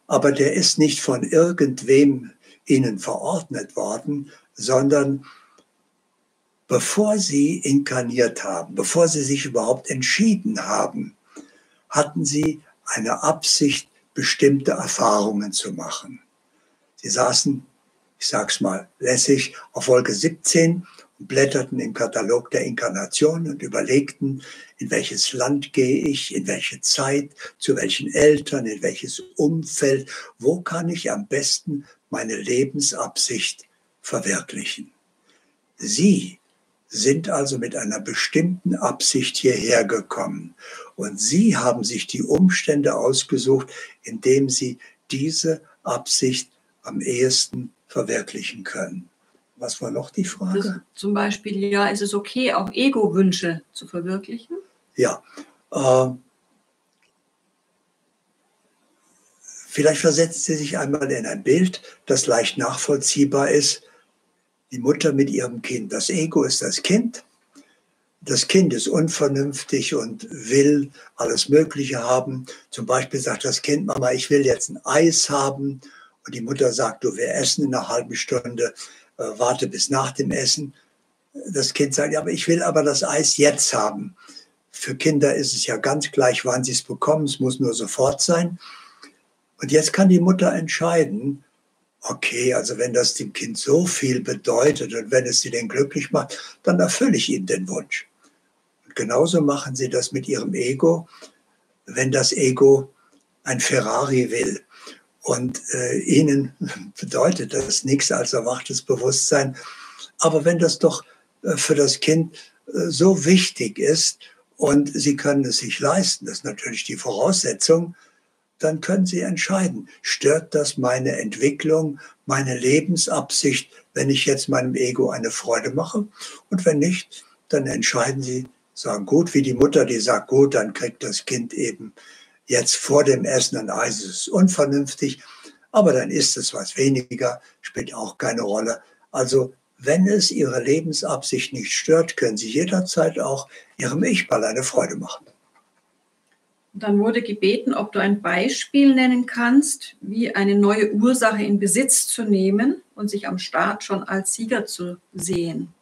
aber der ist nicht von irgendwem Ihnen verordnet worden, sondern bevor sie inkarniert haben, bevor sie sich überhaupt entschieden haben, hatten sie eine Absicht, bestimmte Erfahrungen zu machen. Sie saßen, ich sag's mal lässig, auf Wolke 17 und blätterten im Katalog der Inkarnation und überlegten, in welches Land gehe ich, in welche Zeit, zu welchen Eltern, in welches Umfeld, wo kann ich am besten meine Lebensabsicht verwirklichen. Sie sind also mit einer bestimmten Absicht hierher gekommen. Und Sie haben sich die Umstände ausgesucht, indem Sie diese Absicht am ehesten verwirklichen können. Was war noch die Frage? Das, zum Beispiel, ja, ist es okay, auch Ego-Wünsche zu verwirklichen? Ja. Äh, vielleicht versetzen Sie sich einmal in ein Bild, das leicht nachvollziehbar ist die Mutter mit ihrem Kind. Das Ego ist das Kind. Das Kind ist unvernünftig und will alles Mögliche haben. Zum Beispiel sagt das Kind, Mama, ich will jetzt ein Eis haben. Und die Mutter sagt, du, wir essen in einer halben Stunde, äh, warte bis nach dem Essen. Das Kind sagt, ja, aber ich will aber das Eis jetzt haben. Für Kinder ist es ja ganz gleich, wann sie es bekommen. Es muss nur sofort sein. Und jetzt kann die Mutter entscheiden, okay, also wenn das dem Kind so viel bedeutet und wenn es sie denn glücklich macht, dann erfülle ich ihm den Wunsch. genauso machen Sie das mit Ihrem Ego, wenn das Ego ein Ferrari will. Und äh, Ihnen bedeutet das nichts als erwachtes Bewusstsein. Aber wenn das doch äh, für das Kind äh, so wichtig ist und Sie können es sich leisten, das ist natürlich die Voraussetzung, dann können Sie entscheiden, stört das meine Entwicklung, meine Lebensabsicht, wenn ich jetzt meinem Ego eine Freude mache? Und wenn nicht, dann entscheiden Sie, sagen gut, wie die Mutter, die sagt, gut, dann kriegt das Kind eben jetzt vor dem Essen ein Eis, das ist unvernünftig, aber dann ist es was weniger, spielt auch keine Rolle. Also wenn es Ihre Lebensabsicht nicht stört, können Sie jederzeit auch Ihrem Ich-Ball eine Freude machen. Dann wurde gebeten, ob du ein Beispiel nennen kannst, wie eine neue Ursache in Besitz zu nehmen und sich am Start schon als Sieger zu sehen.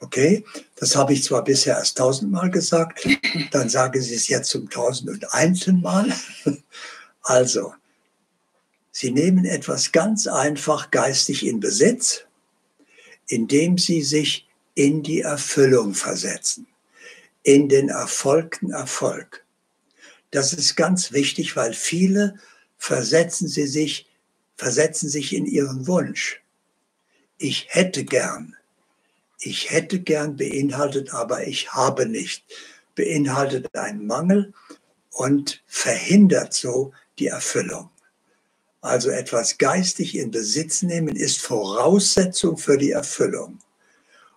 Okay, das habe ich zwar bisher erst tausendmal gesagt, dann sage Sie es jetzt zum tausend und einten Mal. Also, Sie nehmen etwas ganz einfach geistig in Besitz, indem Sie sich in die Erfüllung versetzen, in den erfolgten Erfolg. Das ist ganz wichtig, weil viele versetzen sie sich, versetzen sich in ihren Wunsch. Ich hätte gern. Ich hätte gern beinhaltet, aber ich habe nicht. Beinhaltet einen Mangel und verhindert so die Erfüllung. Also etwas geistig in Besitz nehmen ist Voraussetzung für die Erfüllung.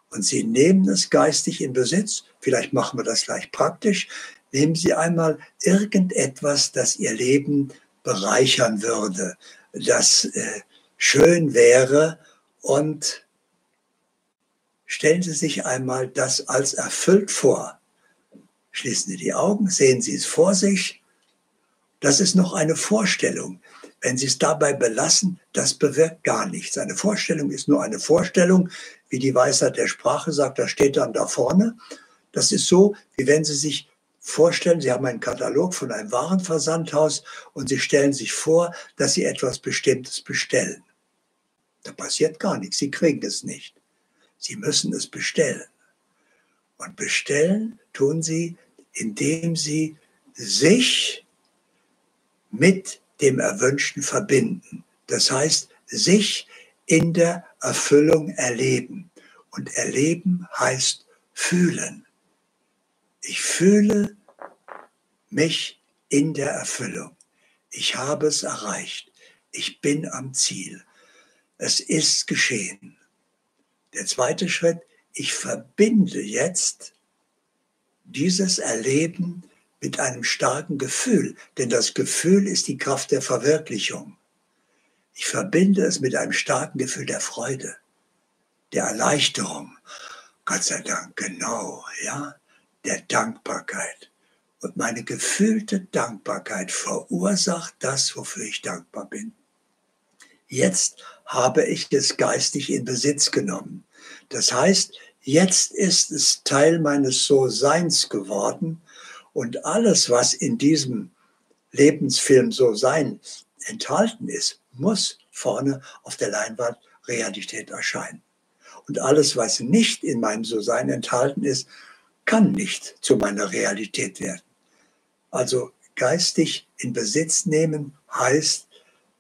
Und Sie nehmen es geistig in Besitz, vielleicht machen wir das gleich praktisch, Nehmen Sie einmal irgendetwas, das Ihr Leben bereichern würde, das äh, schön wäre und stellen Sie sich einmal das als erfüllt vor. Schließen Sie die Augen, sehen Sie es vor sich. Das ist noch eine Vorstellung. Wenn Sie es dabei belassen, das bewirkt gar nichts. Eine Vorstellung ist nur eine Vorstellung, wie die Weisheit der Sprache sagt, das steht dann da vorne. Das ist so, wie wenn Sie sich vorstellen, Sie haben einen Katalog von einem Warenversandhaus und Sie stellen sich vor, dass Sie etwas Bestimmtes bestellen. Da passiert gar nichts, Sie kriegen es nicht. Sie müssen es bestellen. Und bestellen tun Sie, indem Sie sich mit dem Erwünschten verbinden. Das heißt, sich in der Erfüllung erleben. Und erleben heißt fühlen. Ich fühle mich in der Erfüllung. Ich habe es erreicht. Ich bin am Ziel. Es ist geschehen. Der zweite Schritt, ich verbinde jetzt dieses Erleben mit einem starken Gefühl, denn das Gefühl ist die Kraft der Verwirklichung. Ich verbinde es mit einem starken Gefühl der Freude, der Erleichterung. Gott sei Dank, genau, ja der Dankbarkeit. Und meine gefühlte Dankbarkeit verursacht das, wofür ich dankbar bin. Jetzt habe ich es geistig in Besitz genommen. Das heißt, jetzt ist es Teil meines So-Seins geworden und alles, was in diesem Lebensfilm So-Sein enthalten ist, muss vorne auf der Leinwand Realität erscheinen. Und alles, was nicht in meinem So-Sein enthalten ist, kann nicht zu meiner Realität werden. Also geistig in Besitz nehmen heißt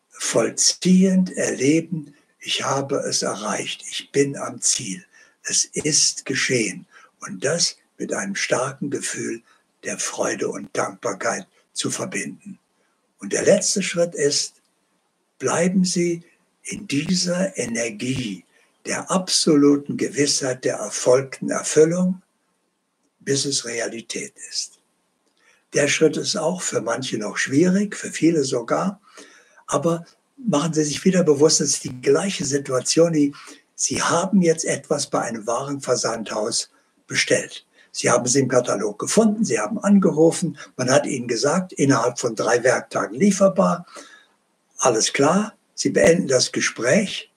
vollziehend erleben, ich habe es erreicht, ich bin am Ziel, es ist geschehen und das mit einem starken Gefühl der Freude und Dankbarkeit zu verbinden. Und der letzte Schritt ist, bleiben Sie in dieser Energie der absoluten Gewissheit der erfolgten Erfüllung bis es Realität ist. Der Schritt ist auch für manche noch schwierig, für viele sogar, aber machen Sie sich wieder bewusst, es ist die gleiche Situation, die Sie haben jetzt etwas bei einem Warenversandhaus bestellt. Sie haben es im Katalog gefunden, Sie haben angerufen, man hat Ihnen gesagt, innerhalb von drei Werktagen lieferbar. Alles klar, Sie beenden das Gespräch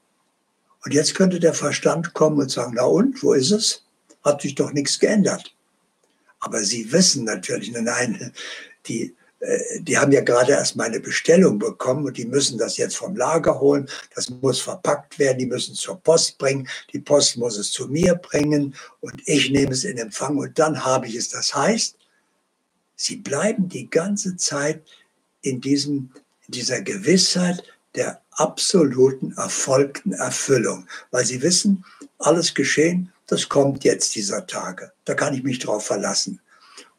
und jetzt könnte der Verstand kommen und sagen, na und, wo ist es? Hat sich doch nichts geändert. Aber sie wissen natürlich, nein, die äh, die haben ja gerade erst meine Bestellung bekommen und die müssen das jetzt vom Lager holen. Das muss verpackt werden, die müssen es zur Post bringen. Die Post muss es zu mir bringen und ich nehme es in Empfang und dann habe ich es. Das heißt, sie bleiben die ganze Zeit in, diesem, in dieser Gewissheit der absoluten erfolgten Erfüllung, weil sie wissen, alles geschehen, das kommt jetzt dieser Tage. Da kann ich mich drauf verlassen.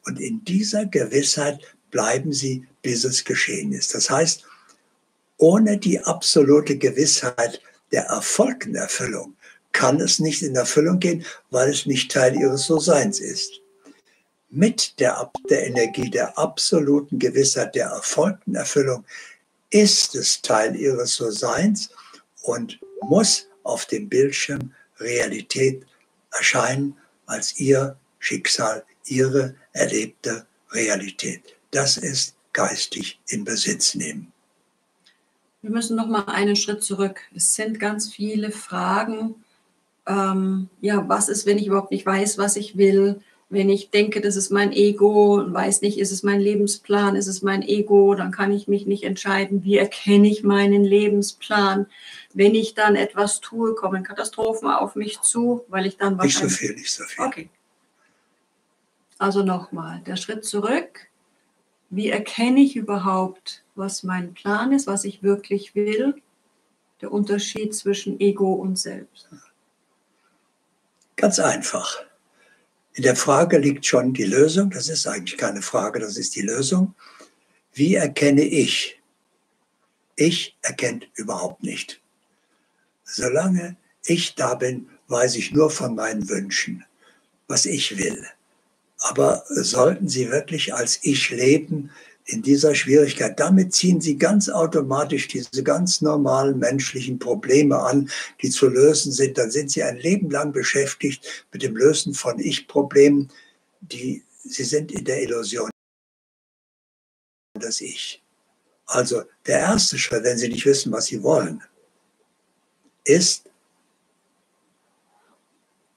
Und in dieser Gewissheit bleiben sie, bis es geschehen ist. Das heißt, ohne die absolute Gewissheit der erfolgten Erfüllung kann es nicht in Erfüllung gehen, weil es nicht Teil ihres So-Seins ist. Mit der, der Energie der absoluten Gewissheit der erfolgten Erfüllung ist es Teil ihres So-Seins und muss auf dem Bildschirm Realität erscheinen als ihr Schicksal, ihre erlebte Realität. Das ist geistig in Besitz nehmen. Wir müssen noch mal einen Schritt zurück. Es sind ganz viele Fragen. Ähm, ja, was ist, wenn ich überhaupt nicht weiß, was ich will? Wenn ich denke, das ist mein Ego und weiß nicht, ist es mein Lebensplan, ist es mein Ego, dann kann ich mich nicht entscheiden, wie erkenne ich meinen Lebensplan. Wenn ich dann etwas tue, kommen Katastrophen auf mich zu, weil ich dann wahrscheinlich... Nicht so viel, nicht so viel. Okay. Also nochmal, der Schritt zurück. Wie erkenne ich überhaupt, was mein Plan ist, was ich wirklich will? Der Unterschied zwischen Ego und Selbst. Ganz einfach. In der Frage liegt schon die Lösung. Das ist eigentlich keine Frage, das ist die Lösung. Wie erkenne ich? Ich erkennt überhaupt nicht. Solange ich da bin, weiß ich nur von meinen Wünschen, was ich will. Aber sollten Sie wirklich als Ich leben in dieser Schwierigkeit, damit ziehen Sie ganz automatisch diese ganz normalen menschlichen Probleme an, die zu lösen sind. Dann sind Sie ein Leben lang beschäftigt mit dem Lösen von Ich-Problemen, die Sie sind in der Illusion das Ich. Also der erste Schritt, wenn Sie nicht wissen, was Sie wollen, ist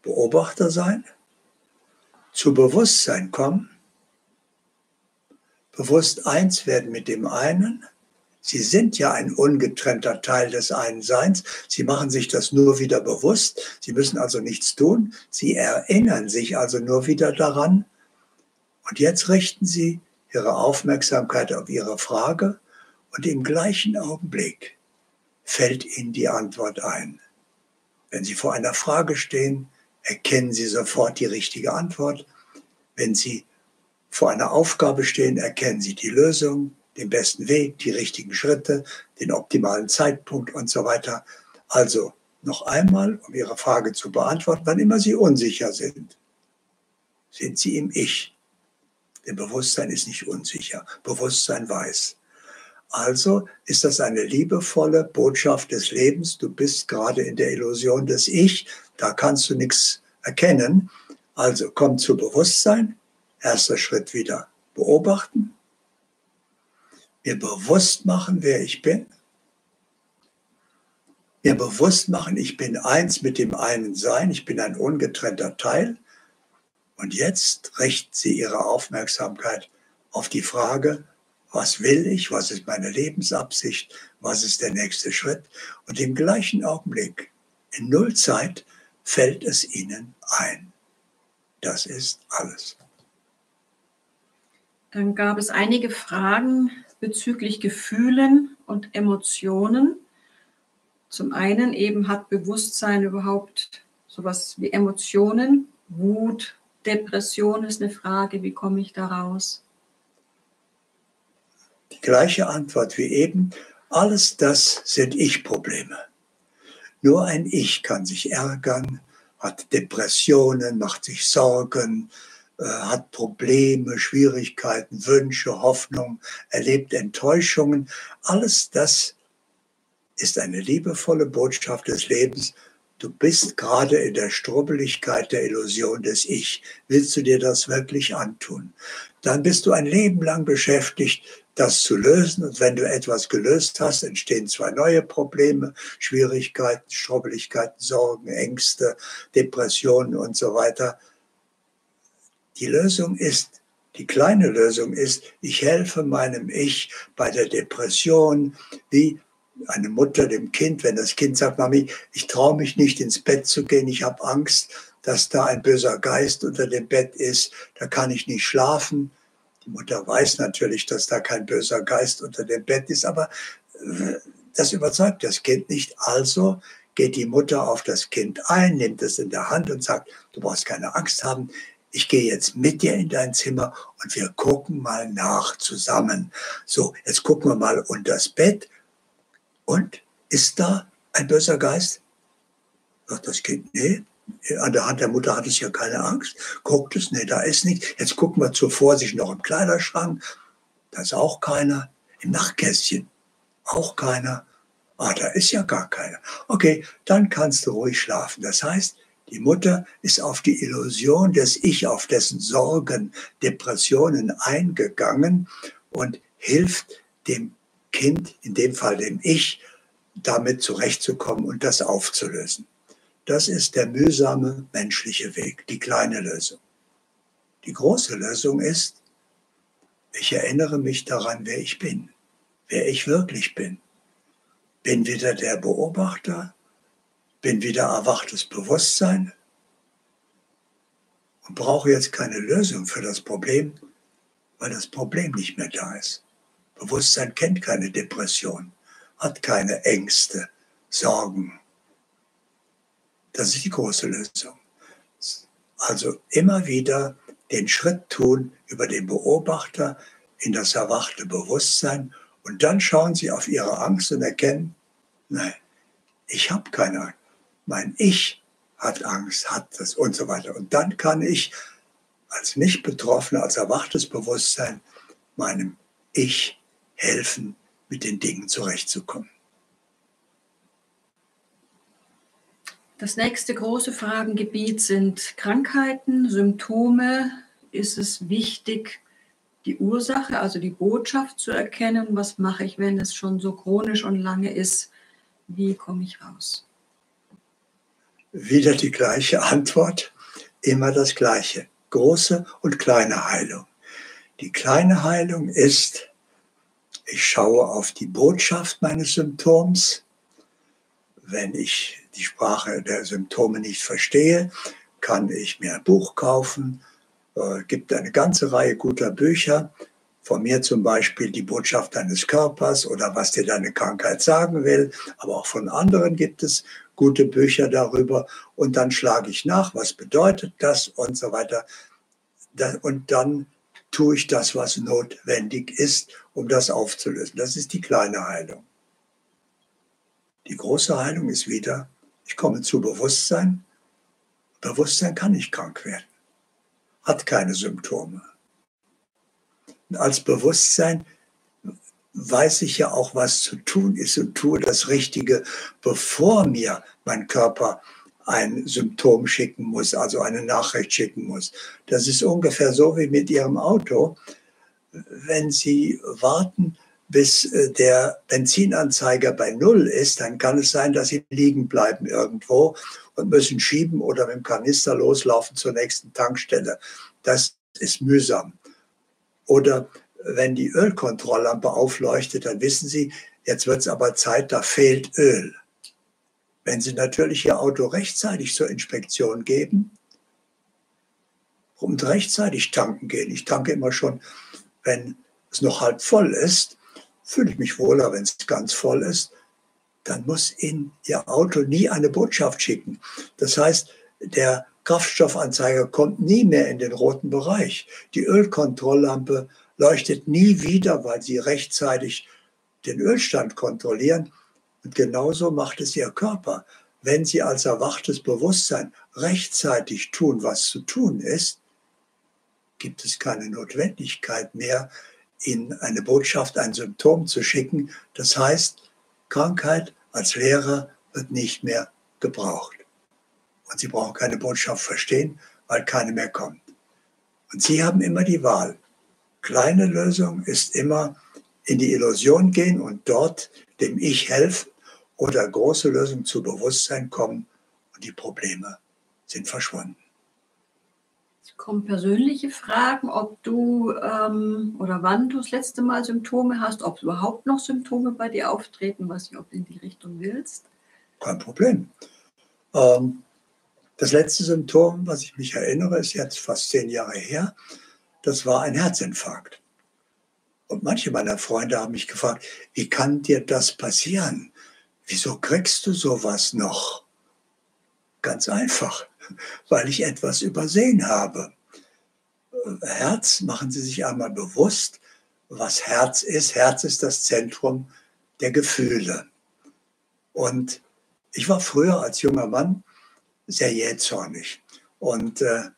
Beobachter sein zu Bewusstsein kommen, bewusst eins werden mit dem einen. Sie sind ja ein ungetrennter Teil des einen Seins. Sie machen sich das nur wieder bewusst. Sie müssen also nichts tun. Sie erinnern sich also nur wieder daran. Und jetzt richten Sie Ihre Aufmerksamkeit auf Ihre Frage und im gleichen Augenblick fällt Ihnen die Antwort ein. Wenn Sie vor einer Frage stehen, erkennen Sie sofort die richtige Antwort. Wenn Sie vor einer Aufgabe stehen, erkennen Sie die Lösung, den besten Weg, die richtigen Schritte, den optimalen Zeitpunkt und so weiter. Also noch einmal, um Ihre Frage zu beantworten, wann immer Sie unsicher sind, sind Sie im Ich. Denn Bewusstsein ist nicht unsicher. Bewusstsein weiß. Also ist das eine liebevolle Botschaft des Lebens. Du bist gerade in der Illusion des Ich. Da kannst du nichts erkennen. Also komm zu Bewusstsein. Erster Schritt wieder beobachten. Mir bewusst machen, wer ich bin. Mir bewusst machen, ich bin eins mit dem einen Sein. Ich bin ein ungetrennter Teil. Und jetzt richten Sie Ihre Aufmerksamkeit auf die Frage, was will ich, was ist meine Lebensabsicht, was ist der nächste Schritt. Und im gleichen Augenblick, in Nullzeit, fällt es ihnen ein. Das ist alles. Dann gab es einige Fragen bezüglich Gefühlen und Emotionen. Zum einen eben hat Bewusstsein überhaupt sowas wie Emotionen, Wut, Depression ist eine Frage, wie komme ich da raus? Die gleiche Antwort wie eben. Alles das sind Ich-Probleme. Nur ein Ich kann sich ärgern, hat Depressionen, macht sich Sorgen, hat Probleme, Schwierigkeiten, Wünsche, Hoffnung, erlebt Enttäuschungen. Alles das ist eine liebevolle Botschaft des Lebens. Du bist gerade in der Strubbeligkeit der Illusion des Ich. Willst du dir das wirklich antun? Dann bist du ein Leben lang beschäftigt, das zu lösen. Und wenn du etwas gelöst hast, entstehen zwei neue Probleme, Schwierigkeiten, Strobbeligkeiten, Sorgen, Ängste, Depressionen und so weiter. Die Lösung ist Die kleine Lösung ist, ich helfe meinem Ich bei der Depression, wie eine Mutter dem Kind, wenn das Kind sagt, Mami, ich traue mich nicht ins Bett zu gehen, ich habe Angst, dass da ein böser Geist unter dem Bett ist, da kann ich nicht schlafen. Die Mutter weiß natürlich, dass da kein böser Geist unter dem Bett ist, aber äh, das überzeugt das Kind nicht. Also geht die Mutter auf das Kind ein, nimmt es in der Hand und sagt, du brauchst keine Angst haben, ich gehe jetzt mit dir in dein Zimmer und wir gucken mal nach zusammen. So, jetzt gucken wir mal unter das Bett. Und ist da ein böser Geist? Sagt das Kind, nee. An der Hand der Mutter hat es ja keine Angst. Guckt es, nee, da ist nichts. Jetzt gucken wir zur Vorsicht noch im Kleiderschrank. Da ist auch keiner. Im Nachtkästchen auch keiner. Ah, da ist ja gar keiner. Okay, dann kannst du ruhig schlafen. Das heißt, die Mutter ist auf die Illusion des Ich, auf dessen Sorgen, Depressionen eingegangen und hilft dem Kind, in dem Fall dem Ich, damit zurechtzukommen und das aufzulösen. Das ist der mühsame menschliche Weg, die kleine Lösung. Die große Lösung ist, ich erinnere mich daran, wer ich bin, wer ich wirklich bin. Bin wieder der Beobachter, bin wieder erwachtes Bewusstsein und brauche jetzt keine Lösung für das Problem, weil das Problem nicht mehr da ist. Bewusstsein kennt keine Depression, hat keine Ängste, Sorgen. Das ist die große Lösung. Also immer wieder den Schritt tun über den Beobachter in das erwachte Bewusstsein und dann schauen Sie auf Ihre Angst und erkennen, nein, ich habe keine Angst mein Ich hat Angst, hat das und so weiter. Und dann kann ich als Nicht-Betroffener, als erwachtes Bewusstsein meinem Ich helfen, mit den Dingen zurechtzukommen. Das nächste große Fragengebiet sind Krankheiten, Symptome. Ist es wichtig, die Ursache, also die Botschaft zu erkennen? Was mache ich, wenn es schon so chronisch und lange ist? Wie komme ich raus? Wieder die gleiche Antwort, immer das gleiche. Große und kleine Heilung. Die kleine Heilung ist, ich schaue auf die Botschaft meines Symptoms. Wenn ich die Sprache der Symptome nicht verstehe, kann ich mir ein Buch kaufen. Äh, gibt eine ganze Reihe guter Bücher. Von mir zum Beispiel die Botschaft deines Körpers oder was dir deine Krankheit sagen will. Aber auch von anderen gibt es gute Bücher darüber und dann schlage ich nach, was bedeutet das und so weiter. Und dann tue ich das, was notwendig ist, um das aufzulösen. Das ist die kleine Heilung. Die große Heilung ist wieder, ich komme zu Bewusstsein. Bewusstsein kann nicht krank werden, hat keine Symptome. Und als Bewusstsein weiß ich ja auch, was zu tun ist und tue das Richtige, bevor mir mein Körper ein Symptom schicken muss, also eine Nachricht schicken muss. Das ist ungefähr so wie mit Ihrem Auto. Wenn Sie warten, bis äh, der Benzinanzeiger bei Null ist, dann kann es sein, dass Sie liegen bleiben irgendwo und müssen schieben oder mit dem Kanister loslaufen zur nächsten Tankstelle. Das ist mühsam. Oder wenn die Ölkontrolllampe aufleuchtet, dann wissen Sie, jetzt wird es aber Zeit, da fehlt Öl. Wenn Sie natürlich Ihr Auto rechtzeitig zur Inspektion geben und rechtzeitig tanken gehen, ich tanke immer schon, wenn es noch halb voll ist, fühle ich mich wohler, wenn es ganz voll ist, dann muss Ihnen Ihr Auto nie eine Botschaft schicken. Das heißt, der Kraftstoffanzeiger kommt nie mehr in den roten Bereich. Die Ölkontrolllampe leuchtet nie wieder, weil sie rechtzeitig den Ölstand kontrollieren. Und genauso macht es ihr Körper. Wenn sie als erwachtes Bewusstsein rechtzeitig tun, was zu tun ist, gibt es keine Notwendigkeit mehr, ihnen eine Botschaft, ein Symptom zu schicken. Das heißt, Krankheit als Lehrer wird nicht mehr gebraucht. Und sie brauchen keine Botschaft verstehen, weil keine mehr kommt. Und sie haben immer die Wahl. Kleine Lösung ist immer in die Illusion gehen und dort dem Ich helfen oder große Lösung zu Bewusstsein kommen und die Probleme sind verschwunden. kommen persönliche Fragen, ob du ähm, oder wann du das letzte Mal Symptome hast, ob überhaupt noch Symptome bei dir auftreten, was ob du in die Richtung willst. Kein Problem. Ähm, das letzte Symptom, was ich mich erinnere, ist jetzt fast zehn Jahre her. Das war ein Herzinfarkt. Und manche meiner Freunde haben mich gefragt, wie kann dir das passieren? Wieso kriegst du sowas noch? Ganz einfach, weil ich etwas übersehen habe. Herz, machen Sie sich einmal bewusst, was Herz ist. Herz ist das Zentrum der Gefühle. Und ich war früher als junger Mann sehr jähzornig und äh,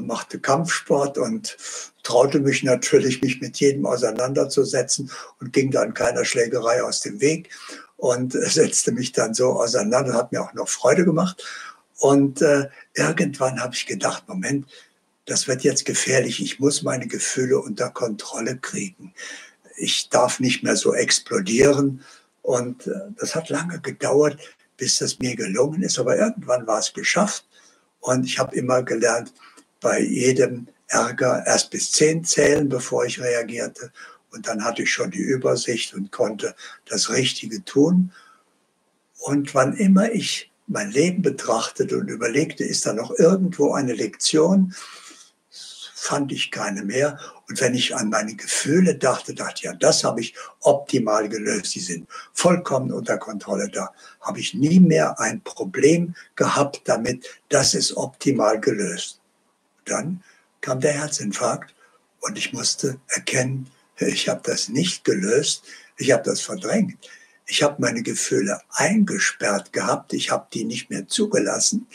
machte Kampfsport und traute mich natürlich, mich mit jedem auseinanderzusetzen und ging dann keiner Schlägerei aus dem Weg und setzte mich dann so auseinander, hat mir auch noch Freude gemacht. Und äh, irgendwann habe ich gedacht, Moment, das wird jetzt gefährlich, ich muss meine Gefühle unter Kontrolle kriegen. Ich darf nicht mehr so explodieren. Und äh, das hat lange gedauert, bis das mir gelungen ist. Aber irgendwann war es geschafft. Und ich habe immer gelernt, bei jedem Ärger erst bis zehn zählen, bevor ich reagierte. Und dann hatte ich schon die Übersicht und konnte das Richtige tun. Und wann immer ich mein Leben betrachtete und überlegte, ist da noch irgendwo eine Lektion, fand ich keine mehr. Und wenn ich an meine Gefühle dachte, dachte ich, ja, das habe ich optimal gelöst. Die sind vollkommen unter Kontrolle da. Habe ich nie mehr ein Problem gehabt damit. Das ist optimal gelöst. Dann kam der Herzinfarkt und ich musste erkennen, ich habe das nicht gelöst, ich habe das verdrängt. Ich habe meine Gefühle eingesperrt gehabt, ich habe die nicht mehr zugelassen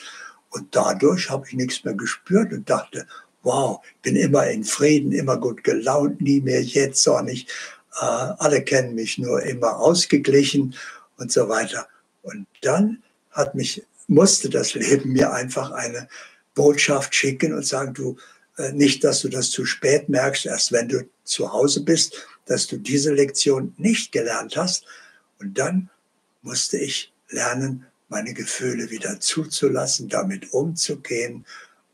und dadurch habe ich nichts mehr gespürt und dachte, wow, bin immer in Frieden, immer gut gelaunt, nie mehr jetzt zornig. Äh, alle kennen mich nur immer ausgeglichen und so weiter. Und dann hat mich, musste das Leben mir einfach eine Botschaft schicken und sagen, du, äh, nicht, dass du das zu spät merkst, erst wenn du zu Hause bist, dass du diese Lektion nicht gelernt hast. Und dann musste ich lernen, meine Gefühle wieder zuzulassen, damit umzugehen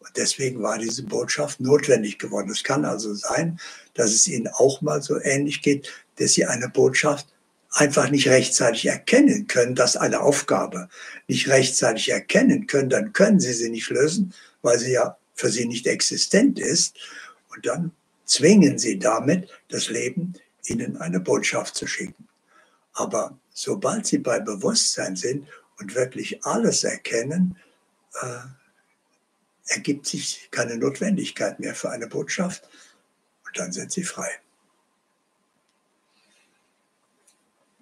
und deswegen war diese Botschaft notwendig geworden. Es kann also sein, dass es Ihnen auch mal so ähnlich geht, dass Sie eine Botschaft einfach nicht rechtzeitig erkennen können, dass eine Aufgabe nicht rechtzeitig erkennen können, dann können Sie sie nicht lösen, weil sie ja für Sie nicht existent ist. Und dann zwingen Sie damit das Leben, Ihnen eine Botschaft zu schicken. Aber sobald Sie bei Bewusstsein sind und wirklich alles erkennen, äh, ergibt sich keine Notwendigkeit mehr für eine Botschaft und dann sind sie frei.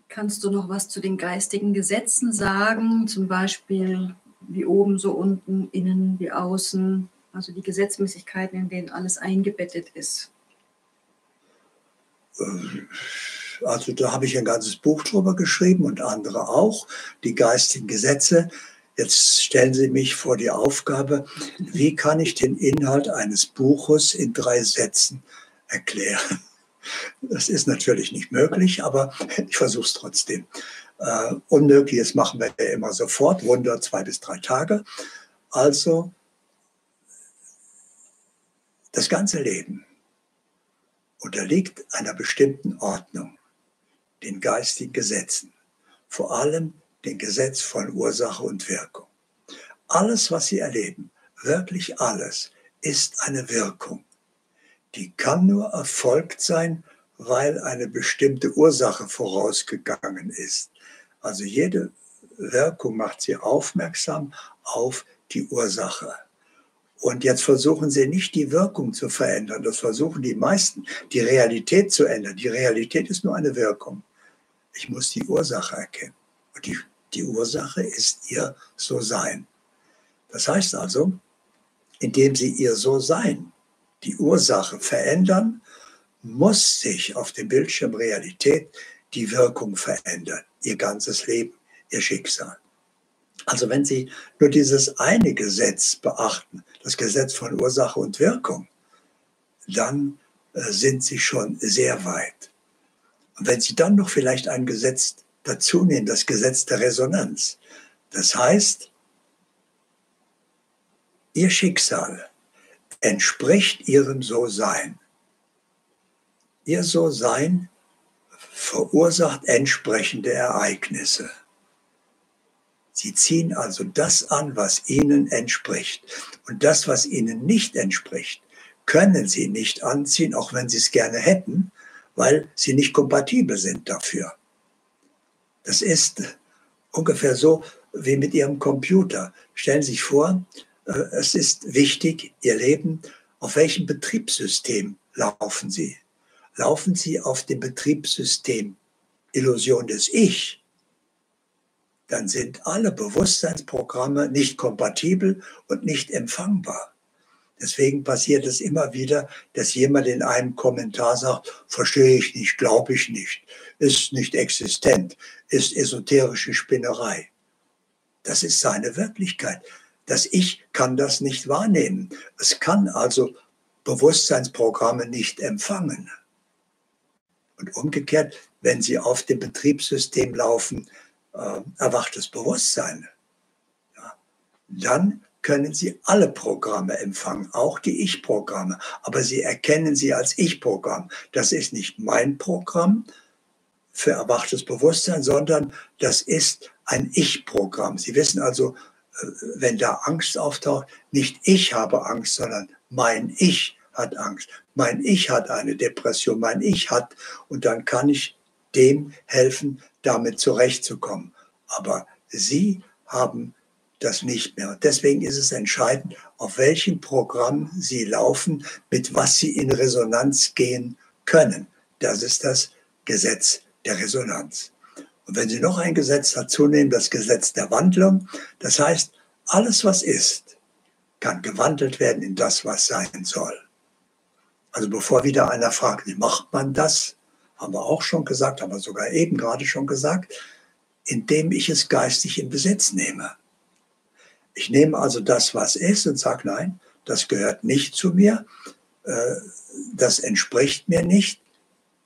Kannst du noch was zu den geistigen Gesetzen sagen? Zum Beispiel wie oben, so unten, innen wie außen, also die Gesetzmäßigkeiten, in denen alles eingebettet ist. Also da habe ich ein ganzes Buch drüber geschrieben und andere auch, die geistigen Gesetze. Jetzt stellen Sie mich vor die Aufgabe, wie kann ich den Inhalt eines Buches in drei Sätzen erklären? Das ist natürlich nicht möglich, aber ich versuche es trotzdem. Uh, Unmögliches machen wir immer sofort, Wunder zwei bis drei Tage. Also das ganze Leben unterliegt einer bestimmten Ordnung, den geistigen Gesetzen, vor allem den Gesetz von Ursache und Wirkung. Alles, was Sie erleben, wirklich alles, ist eine Wirkung. Die kann nur erfolgt sein, weil eine bestimmte Ursache vorausgegangen ist. Also jede Wirkung macht Sie aufmerksam auf die Ursache. Und jetzt versuchen Sie nicht die Wirkung zu verändern, das versuchen die meisten, die Realität zu ändern. Die Realität ist nur eine Wirkung. Ich muss die Ursache erkennen. Und die die Ursache ist ihr So-Sein. Das heißt also, indem sie ihr So-Sein, die Ursache verändern, muss sich auf dem Bildschirm Realität die Wirkung verändern, ihr ganzes Leben, ihr Schicksal. Also wenn Sie nur dieses eine Gesetz beachten, das Gesetz von Ursache und Wirkung, dann äh, sind Sie schon sehr weit. Und wenn Sie dann noch vielleicht ein Gesetz dazu nehmen, das Gesetz der Resonanz. Das heißt, ihr Schicksal entspricht ihrem So-Sein. Ihr So-Sein verursacht entsprechende Ereignisse. Sie ziehen also das an, was ihnen entspricht. Und das, was ihnen nicht entspricht, können sie nicht anziehen, auch wenn sie es gerne hätten, weil sie nicht kompatibel sind dafür. Das ist ungefähr so wie mit Ihrem Computer. Stellen Sie sich vor, äh, es ist wichtig, Ihr Leben, auf welchem Betriebssystem laufen Sie? Laufen Sie auf dem Betriebssystem Illusion des Ich, dann sind alle Bewusstseinsprogramme nicht kompatibel und nicht empfangbar. Deswegen passiert es immer wieder, dass jemand in einem Kommentar sagt, verstehe ich nicht, glaube ich nicht, ist nicht existent, ist esoterische Spinnerei. Das ist seine Wirklichkeit. Das Ich kann das nicht wahrnehmen. Es kann also Bewusstseinsprogramme nicht empfangen. Und umgekehrt, wenn sie auf dem Betriebssystem laufen, äh, erwachtes Bewusstsein, ja, dann können Sie alle Programme empfangen, auch die Ich-Programme. Aber Sie erkennen sie als Ich-Programm. Das ist nicht mein Programm für erwachtes Bewusstsein, sondern das ist ein Ich-Programm. Sie wissen also, äh, wenn da Angst auftaucht, nicht ich habe Angst, sondern mein Ich hat Angst. Mein Ich hat eine Depression, mein Ich hat, und dann kann ich dem helfen, damit zurechtzukommen. Aber Sie haben das nicht mehr. Und deswegen ist es entscheidend, auf welchem Programm Sie laufen, mit was Sie in Resonanz gehen können. Das ist das Gesetz der Resonanz. Und wenn Sie noch ein Gesetz dazu nehmen, das Gesetz der Wandlung, das heißt, alles, was ist, kann gewandelt werden in das, was sein soll. Also bevor wieder einer fragt, wie macht man das, haben wir auch schon gesagt, haben wir sogar eben gerade schon gesagt, indem ich es geistig in Besitz nehme. Ich nehme also das, was ist und sage, nein, das gehört nicht zu mir, äh, das entspricht mir nicht,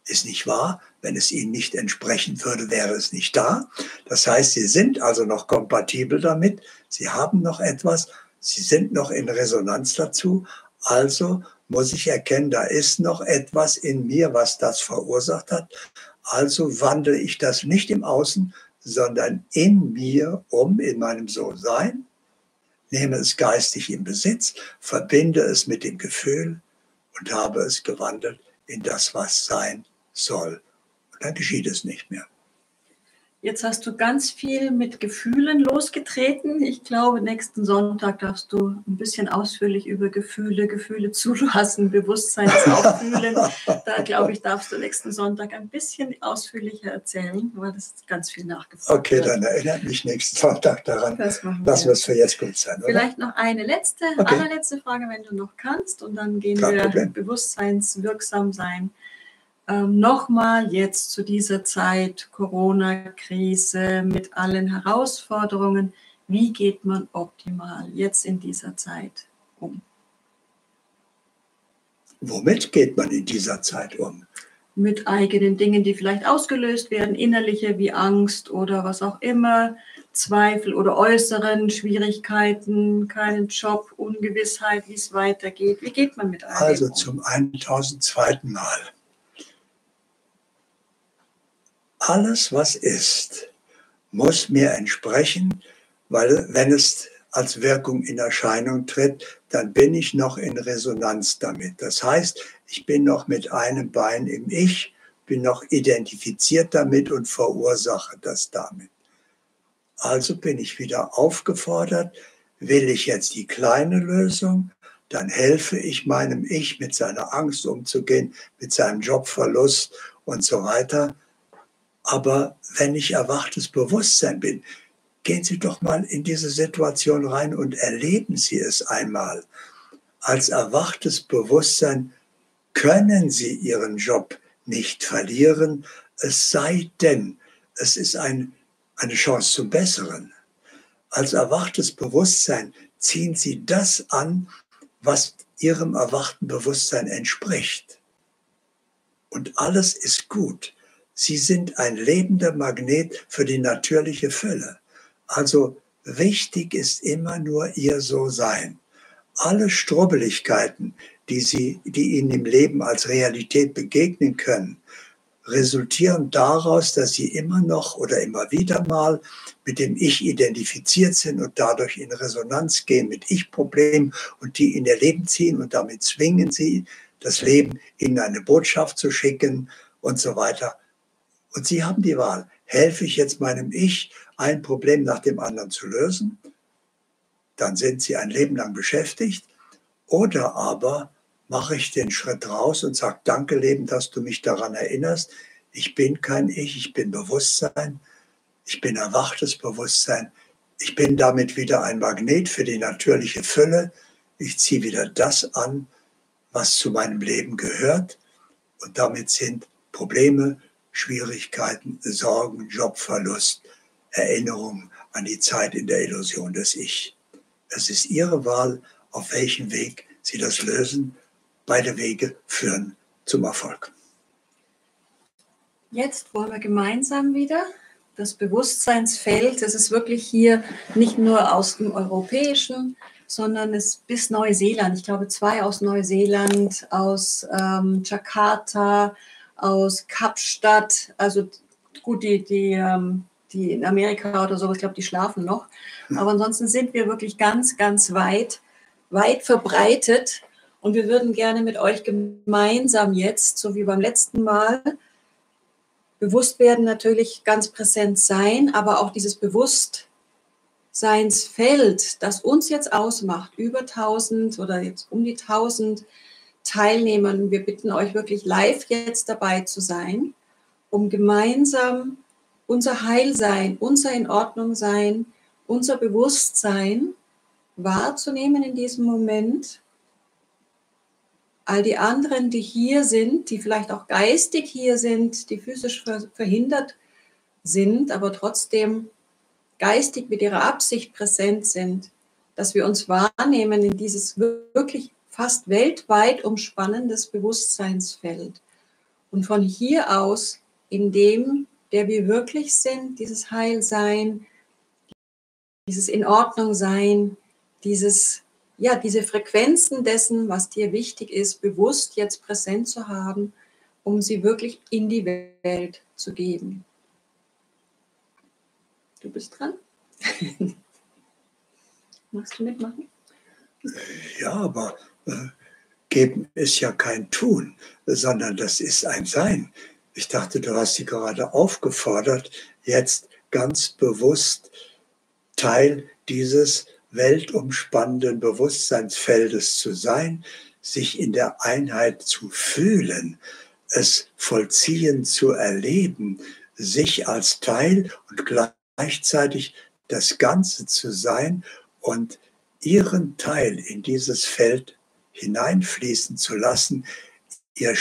ist nicht wahr. Wenn es Ihnen nicht entsprechen würde, wäre es nicht da. Das heißt, Sie sind also noch kompatibel damit, Sie haben noch etwas, Sie sind noch in Resonanz dazu, also muss ich erkennen, da ist noch etwas in mir, was das verursacht hat. Also wandle ich das nicht im Außen, sondern in mir um, in meinem So-Sein nehme es geistig in Besitz, verbinde es mit dem Gefühl und habe es gewandelt in das, was sein soll. Und dann geschieht es nicht mehr. Jetzt hast du ganz viel mit Gefühlen losgetreten. Ich glaube, nächsten Sonntag darfst du ein bisschen ausführlich über Gefühle, Gefühle zulassen, Bewusstsein auffühlen. da glaube ich, darfst du nächsten Sonntag ein bisschen ausführlicher erzählen, weil das ist ganz viel nachgefragt Okay, dann erinnert mich nächsten Sonntag daran. Das machen wir. Lassen wir es für jetzt gut sein. Oder? Vielleicht noch eine letzte, okay. allerletzte Frage, wenn du noch kannst. Und dann gehen Kein wir Problem. bewusstseinswirksam sein ähm, nochmal jetzt zu dieser Zeit Corona-Krise mit allen Herausforderungen, wie geht man optimal jetzt in dieser Zeit um? Womit geht man in dieser Zeit um? Mit eigenen Dingen, die vielleicht ausgelöst werden, innerliche wie Angst oder was auch immer, Zweifel oder äußeren Schwierigkeiten, keinen Job, Ungewissheit, wie es weitergeht. Wie geht man mit all Also zum 1002. Mal alles, was ist, muss mir entsprechen, weil wenn es als Wirkung in Erscheinung tritt, dann bin ich noch in Resonanz damit. Das heißt, ich bin noch mit einem Bein im Ich, bin noch identifiziert damit und verursache das damit. Also bin ich wieder aufgefordert, will ich jetzt die kleine Lösung, dann helfe ich meinem Ich mit seiner Angst umzugehen, mit seinem Jobverlust und so weiter. Aber wenn ich erwachtes Bewusstsein bin, gehen Sie doch mal in diese Situation rein und erleben Sie es einmal. Als erwachtes Bewusstsein können Sie Ihren Job nicht verlieren, es sei denn, es ist ein, eine Chance zum Besseren. Als erwachtes Bewusstsein ziehen Sie das an, was Ihrem erwachten Bewusstsein entspricht. Und alles ist gut. Sie sind ein lebender Magnet für die natürliche Fülle. Also wichtig ist immer nur ihr So-Sein. alle Strubbeligkeiten, die, sie, die ihnen im Leben als Realität begegnen können, resultieren daraus, dass sie immer noch oder immer wieder mal mit dem Ich identifiziert sind und dadurch in Resonanz gehen mit Ich-Problemen und die in ihr Leben ziehen und damit zwingen sie, das Leben ihnen eine Botschaft zu schicken und so weiter. Und sie haben die Wahl. Helfe ich jetzt meinem Ich, ein Problem nach dem anderen zu lösen? Dann sind sie ein Leben lang beschäftigt. Oder aber mache ich den Schritt raus und sage, danke Leben, dass du mich daran erinnerst. Ich bin kein Ich, ich bin Bewusstsein. Ich bin erwachtes Bewusstsein. Ich bin damit wieder ein Magnet für die natürliche Fülle. Ich ziehe wieder das an, was zu meinem Leben gehört. Und damit sind Probleme, Schwierigkeiten, Sorgen, Jobverlust, Erinnerungen an die Zeit in der Illusion des Ich. Es ist Ihre Wahl, auf welchem Weg Sie das lösen Beide Wege führen zum Erfolg. Jetzt wollen wir gemeinsam wieder das Bewusstseinsfeld, das ist wirklich hier nicht nur aus dem europäischen, sondern es bis Neuseeland. Ich glaube, zwei aus Neuseeland, aus ähm, Jakarta, aus Kapstadt. Also gut, die, die, ähm, die in Amerika oder so, ich glaube, die schlafen noch. Aber ansonsten sind wir wirklich ganz, ganz weit, weit verbreitet und wir würden gerne mit euch gemeinsam jetzt, so wie beim letzten Mal, bewusst werden, natürlich ganz präsent sein, aber auch dieses Bewusstseinsfeld, das uns jetzt ausmacht, über 1000 oder jetzt um die 1000 Teilnehmern. Wir bitten euch wirklich live jetzt dabei zu sein, um gemeinsam unser Heilsein, unser in Ordnung sein, unser Bewusstsein wahrzunehmen in diesem Moment all die anderen, die hier sind, die vielleicht auch geistig hier sind, die physisch verhindert sind, aber trotzdem geistig mit ihrer Absicht präsent sind, dass wir uns wahrnehmen in dieses wirklich fast weltweit umspannendes Bewusstseinsfeld. Und von hier aus, in dem, der wir wirklich sind, dieses Heilsein, dieses In Ordnung sein, dieses ja, diese Frequenzen dessen, was dir wichtig ist, bewusst jetzt präsent zu haben, um sie wirklich in die Welt zu geben. Du bist dran. Magst du mitmachen? Ja, aber geben ist ja kein Tun, sondern das ist ein Sein. Ich dachte, du hast sie gerade aufgefordert, jetzt ganz bewusst Teil dieses weltumspannenden Bewusstseinsfeldes zu sein, sich in der Einheit zu fühlen, es vollziehen zu erleben, sich als Teil und gleichzeitig das Ganze zu sein und ihren Teil in dieses Feld hineinfließen zu lassen, ihr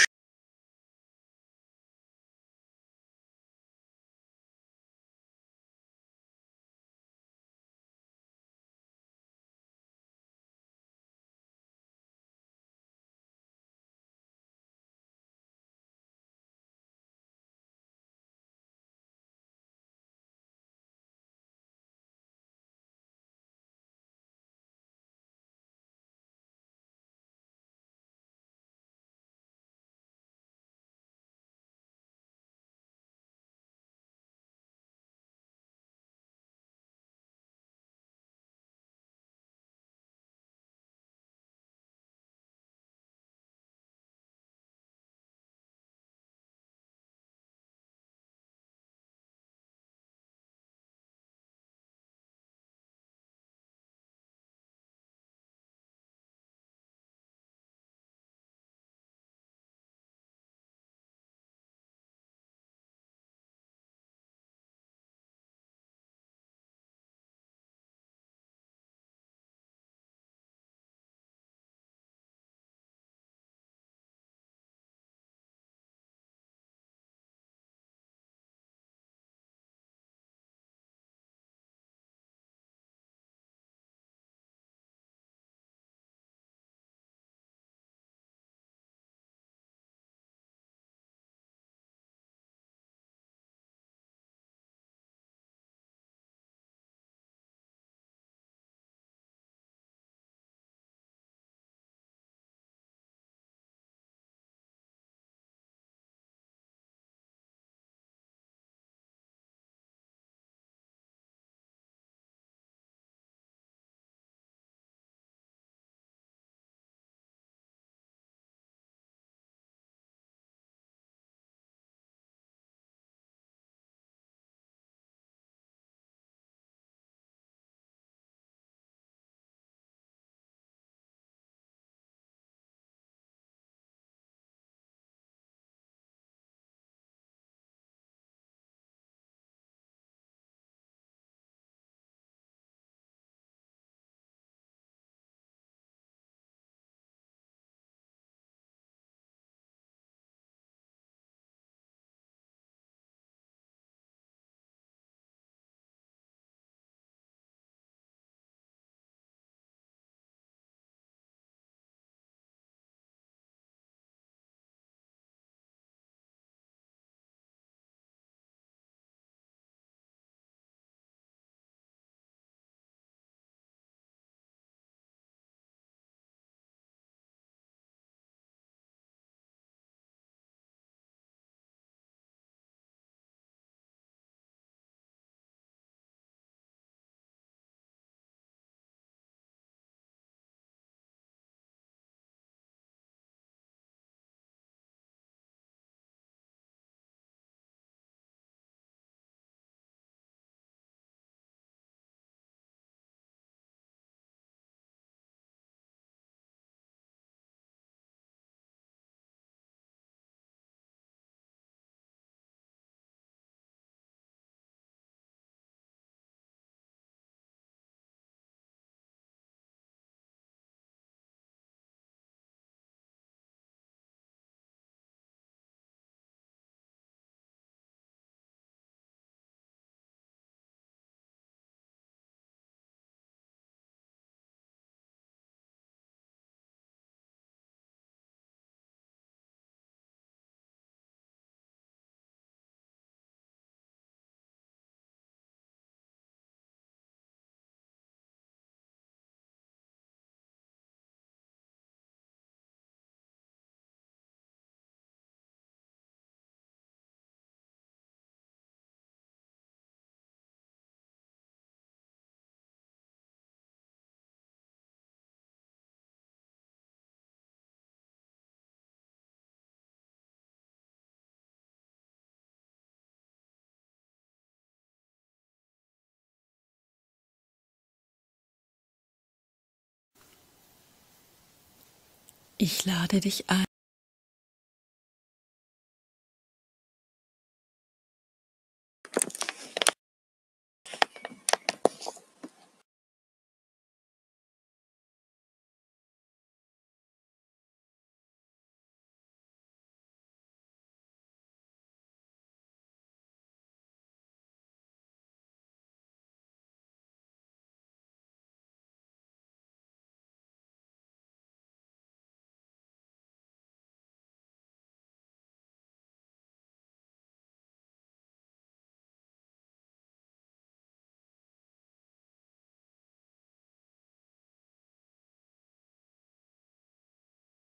Ich lade dich ein.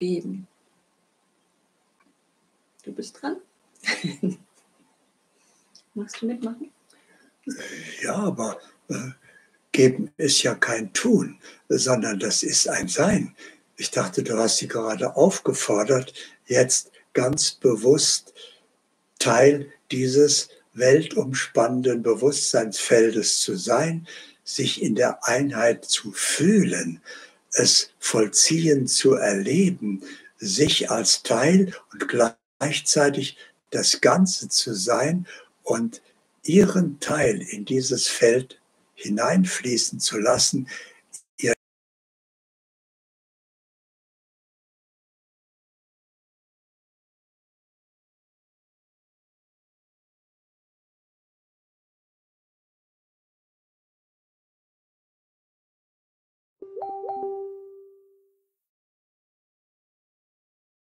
Beben. Du bist dran. Magst du mitmachen? Ja, aber äh, geben ist ja kein Tun, sondern das ist ein Sein. Ich dachte, du hast sie gerade aufgefordert, jetzt ganz bewusst Teil dieses weltumspannenden Bewusstseinsfeldes zu sein, sich in der Einheit zu fühlen, es vollziehen zu erleben, sich als Teil und gleichzeitig das Ganze zu sein und ihren Teil in dieses Feld hineinfließen zu lassen,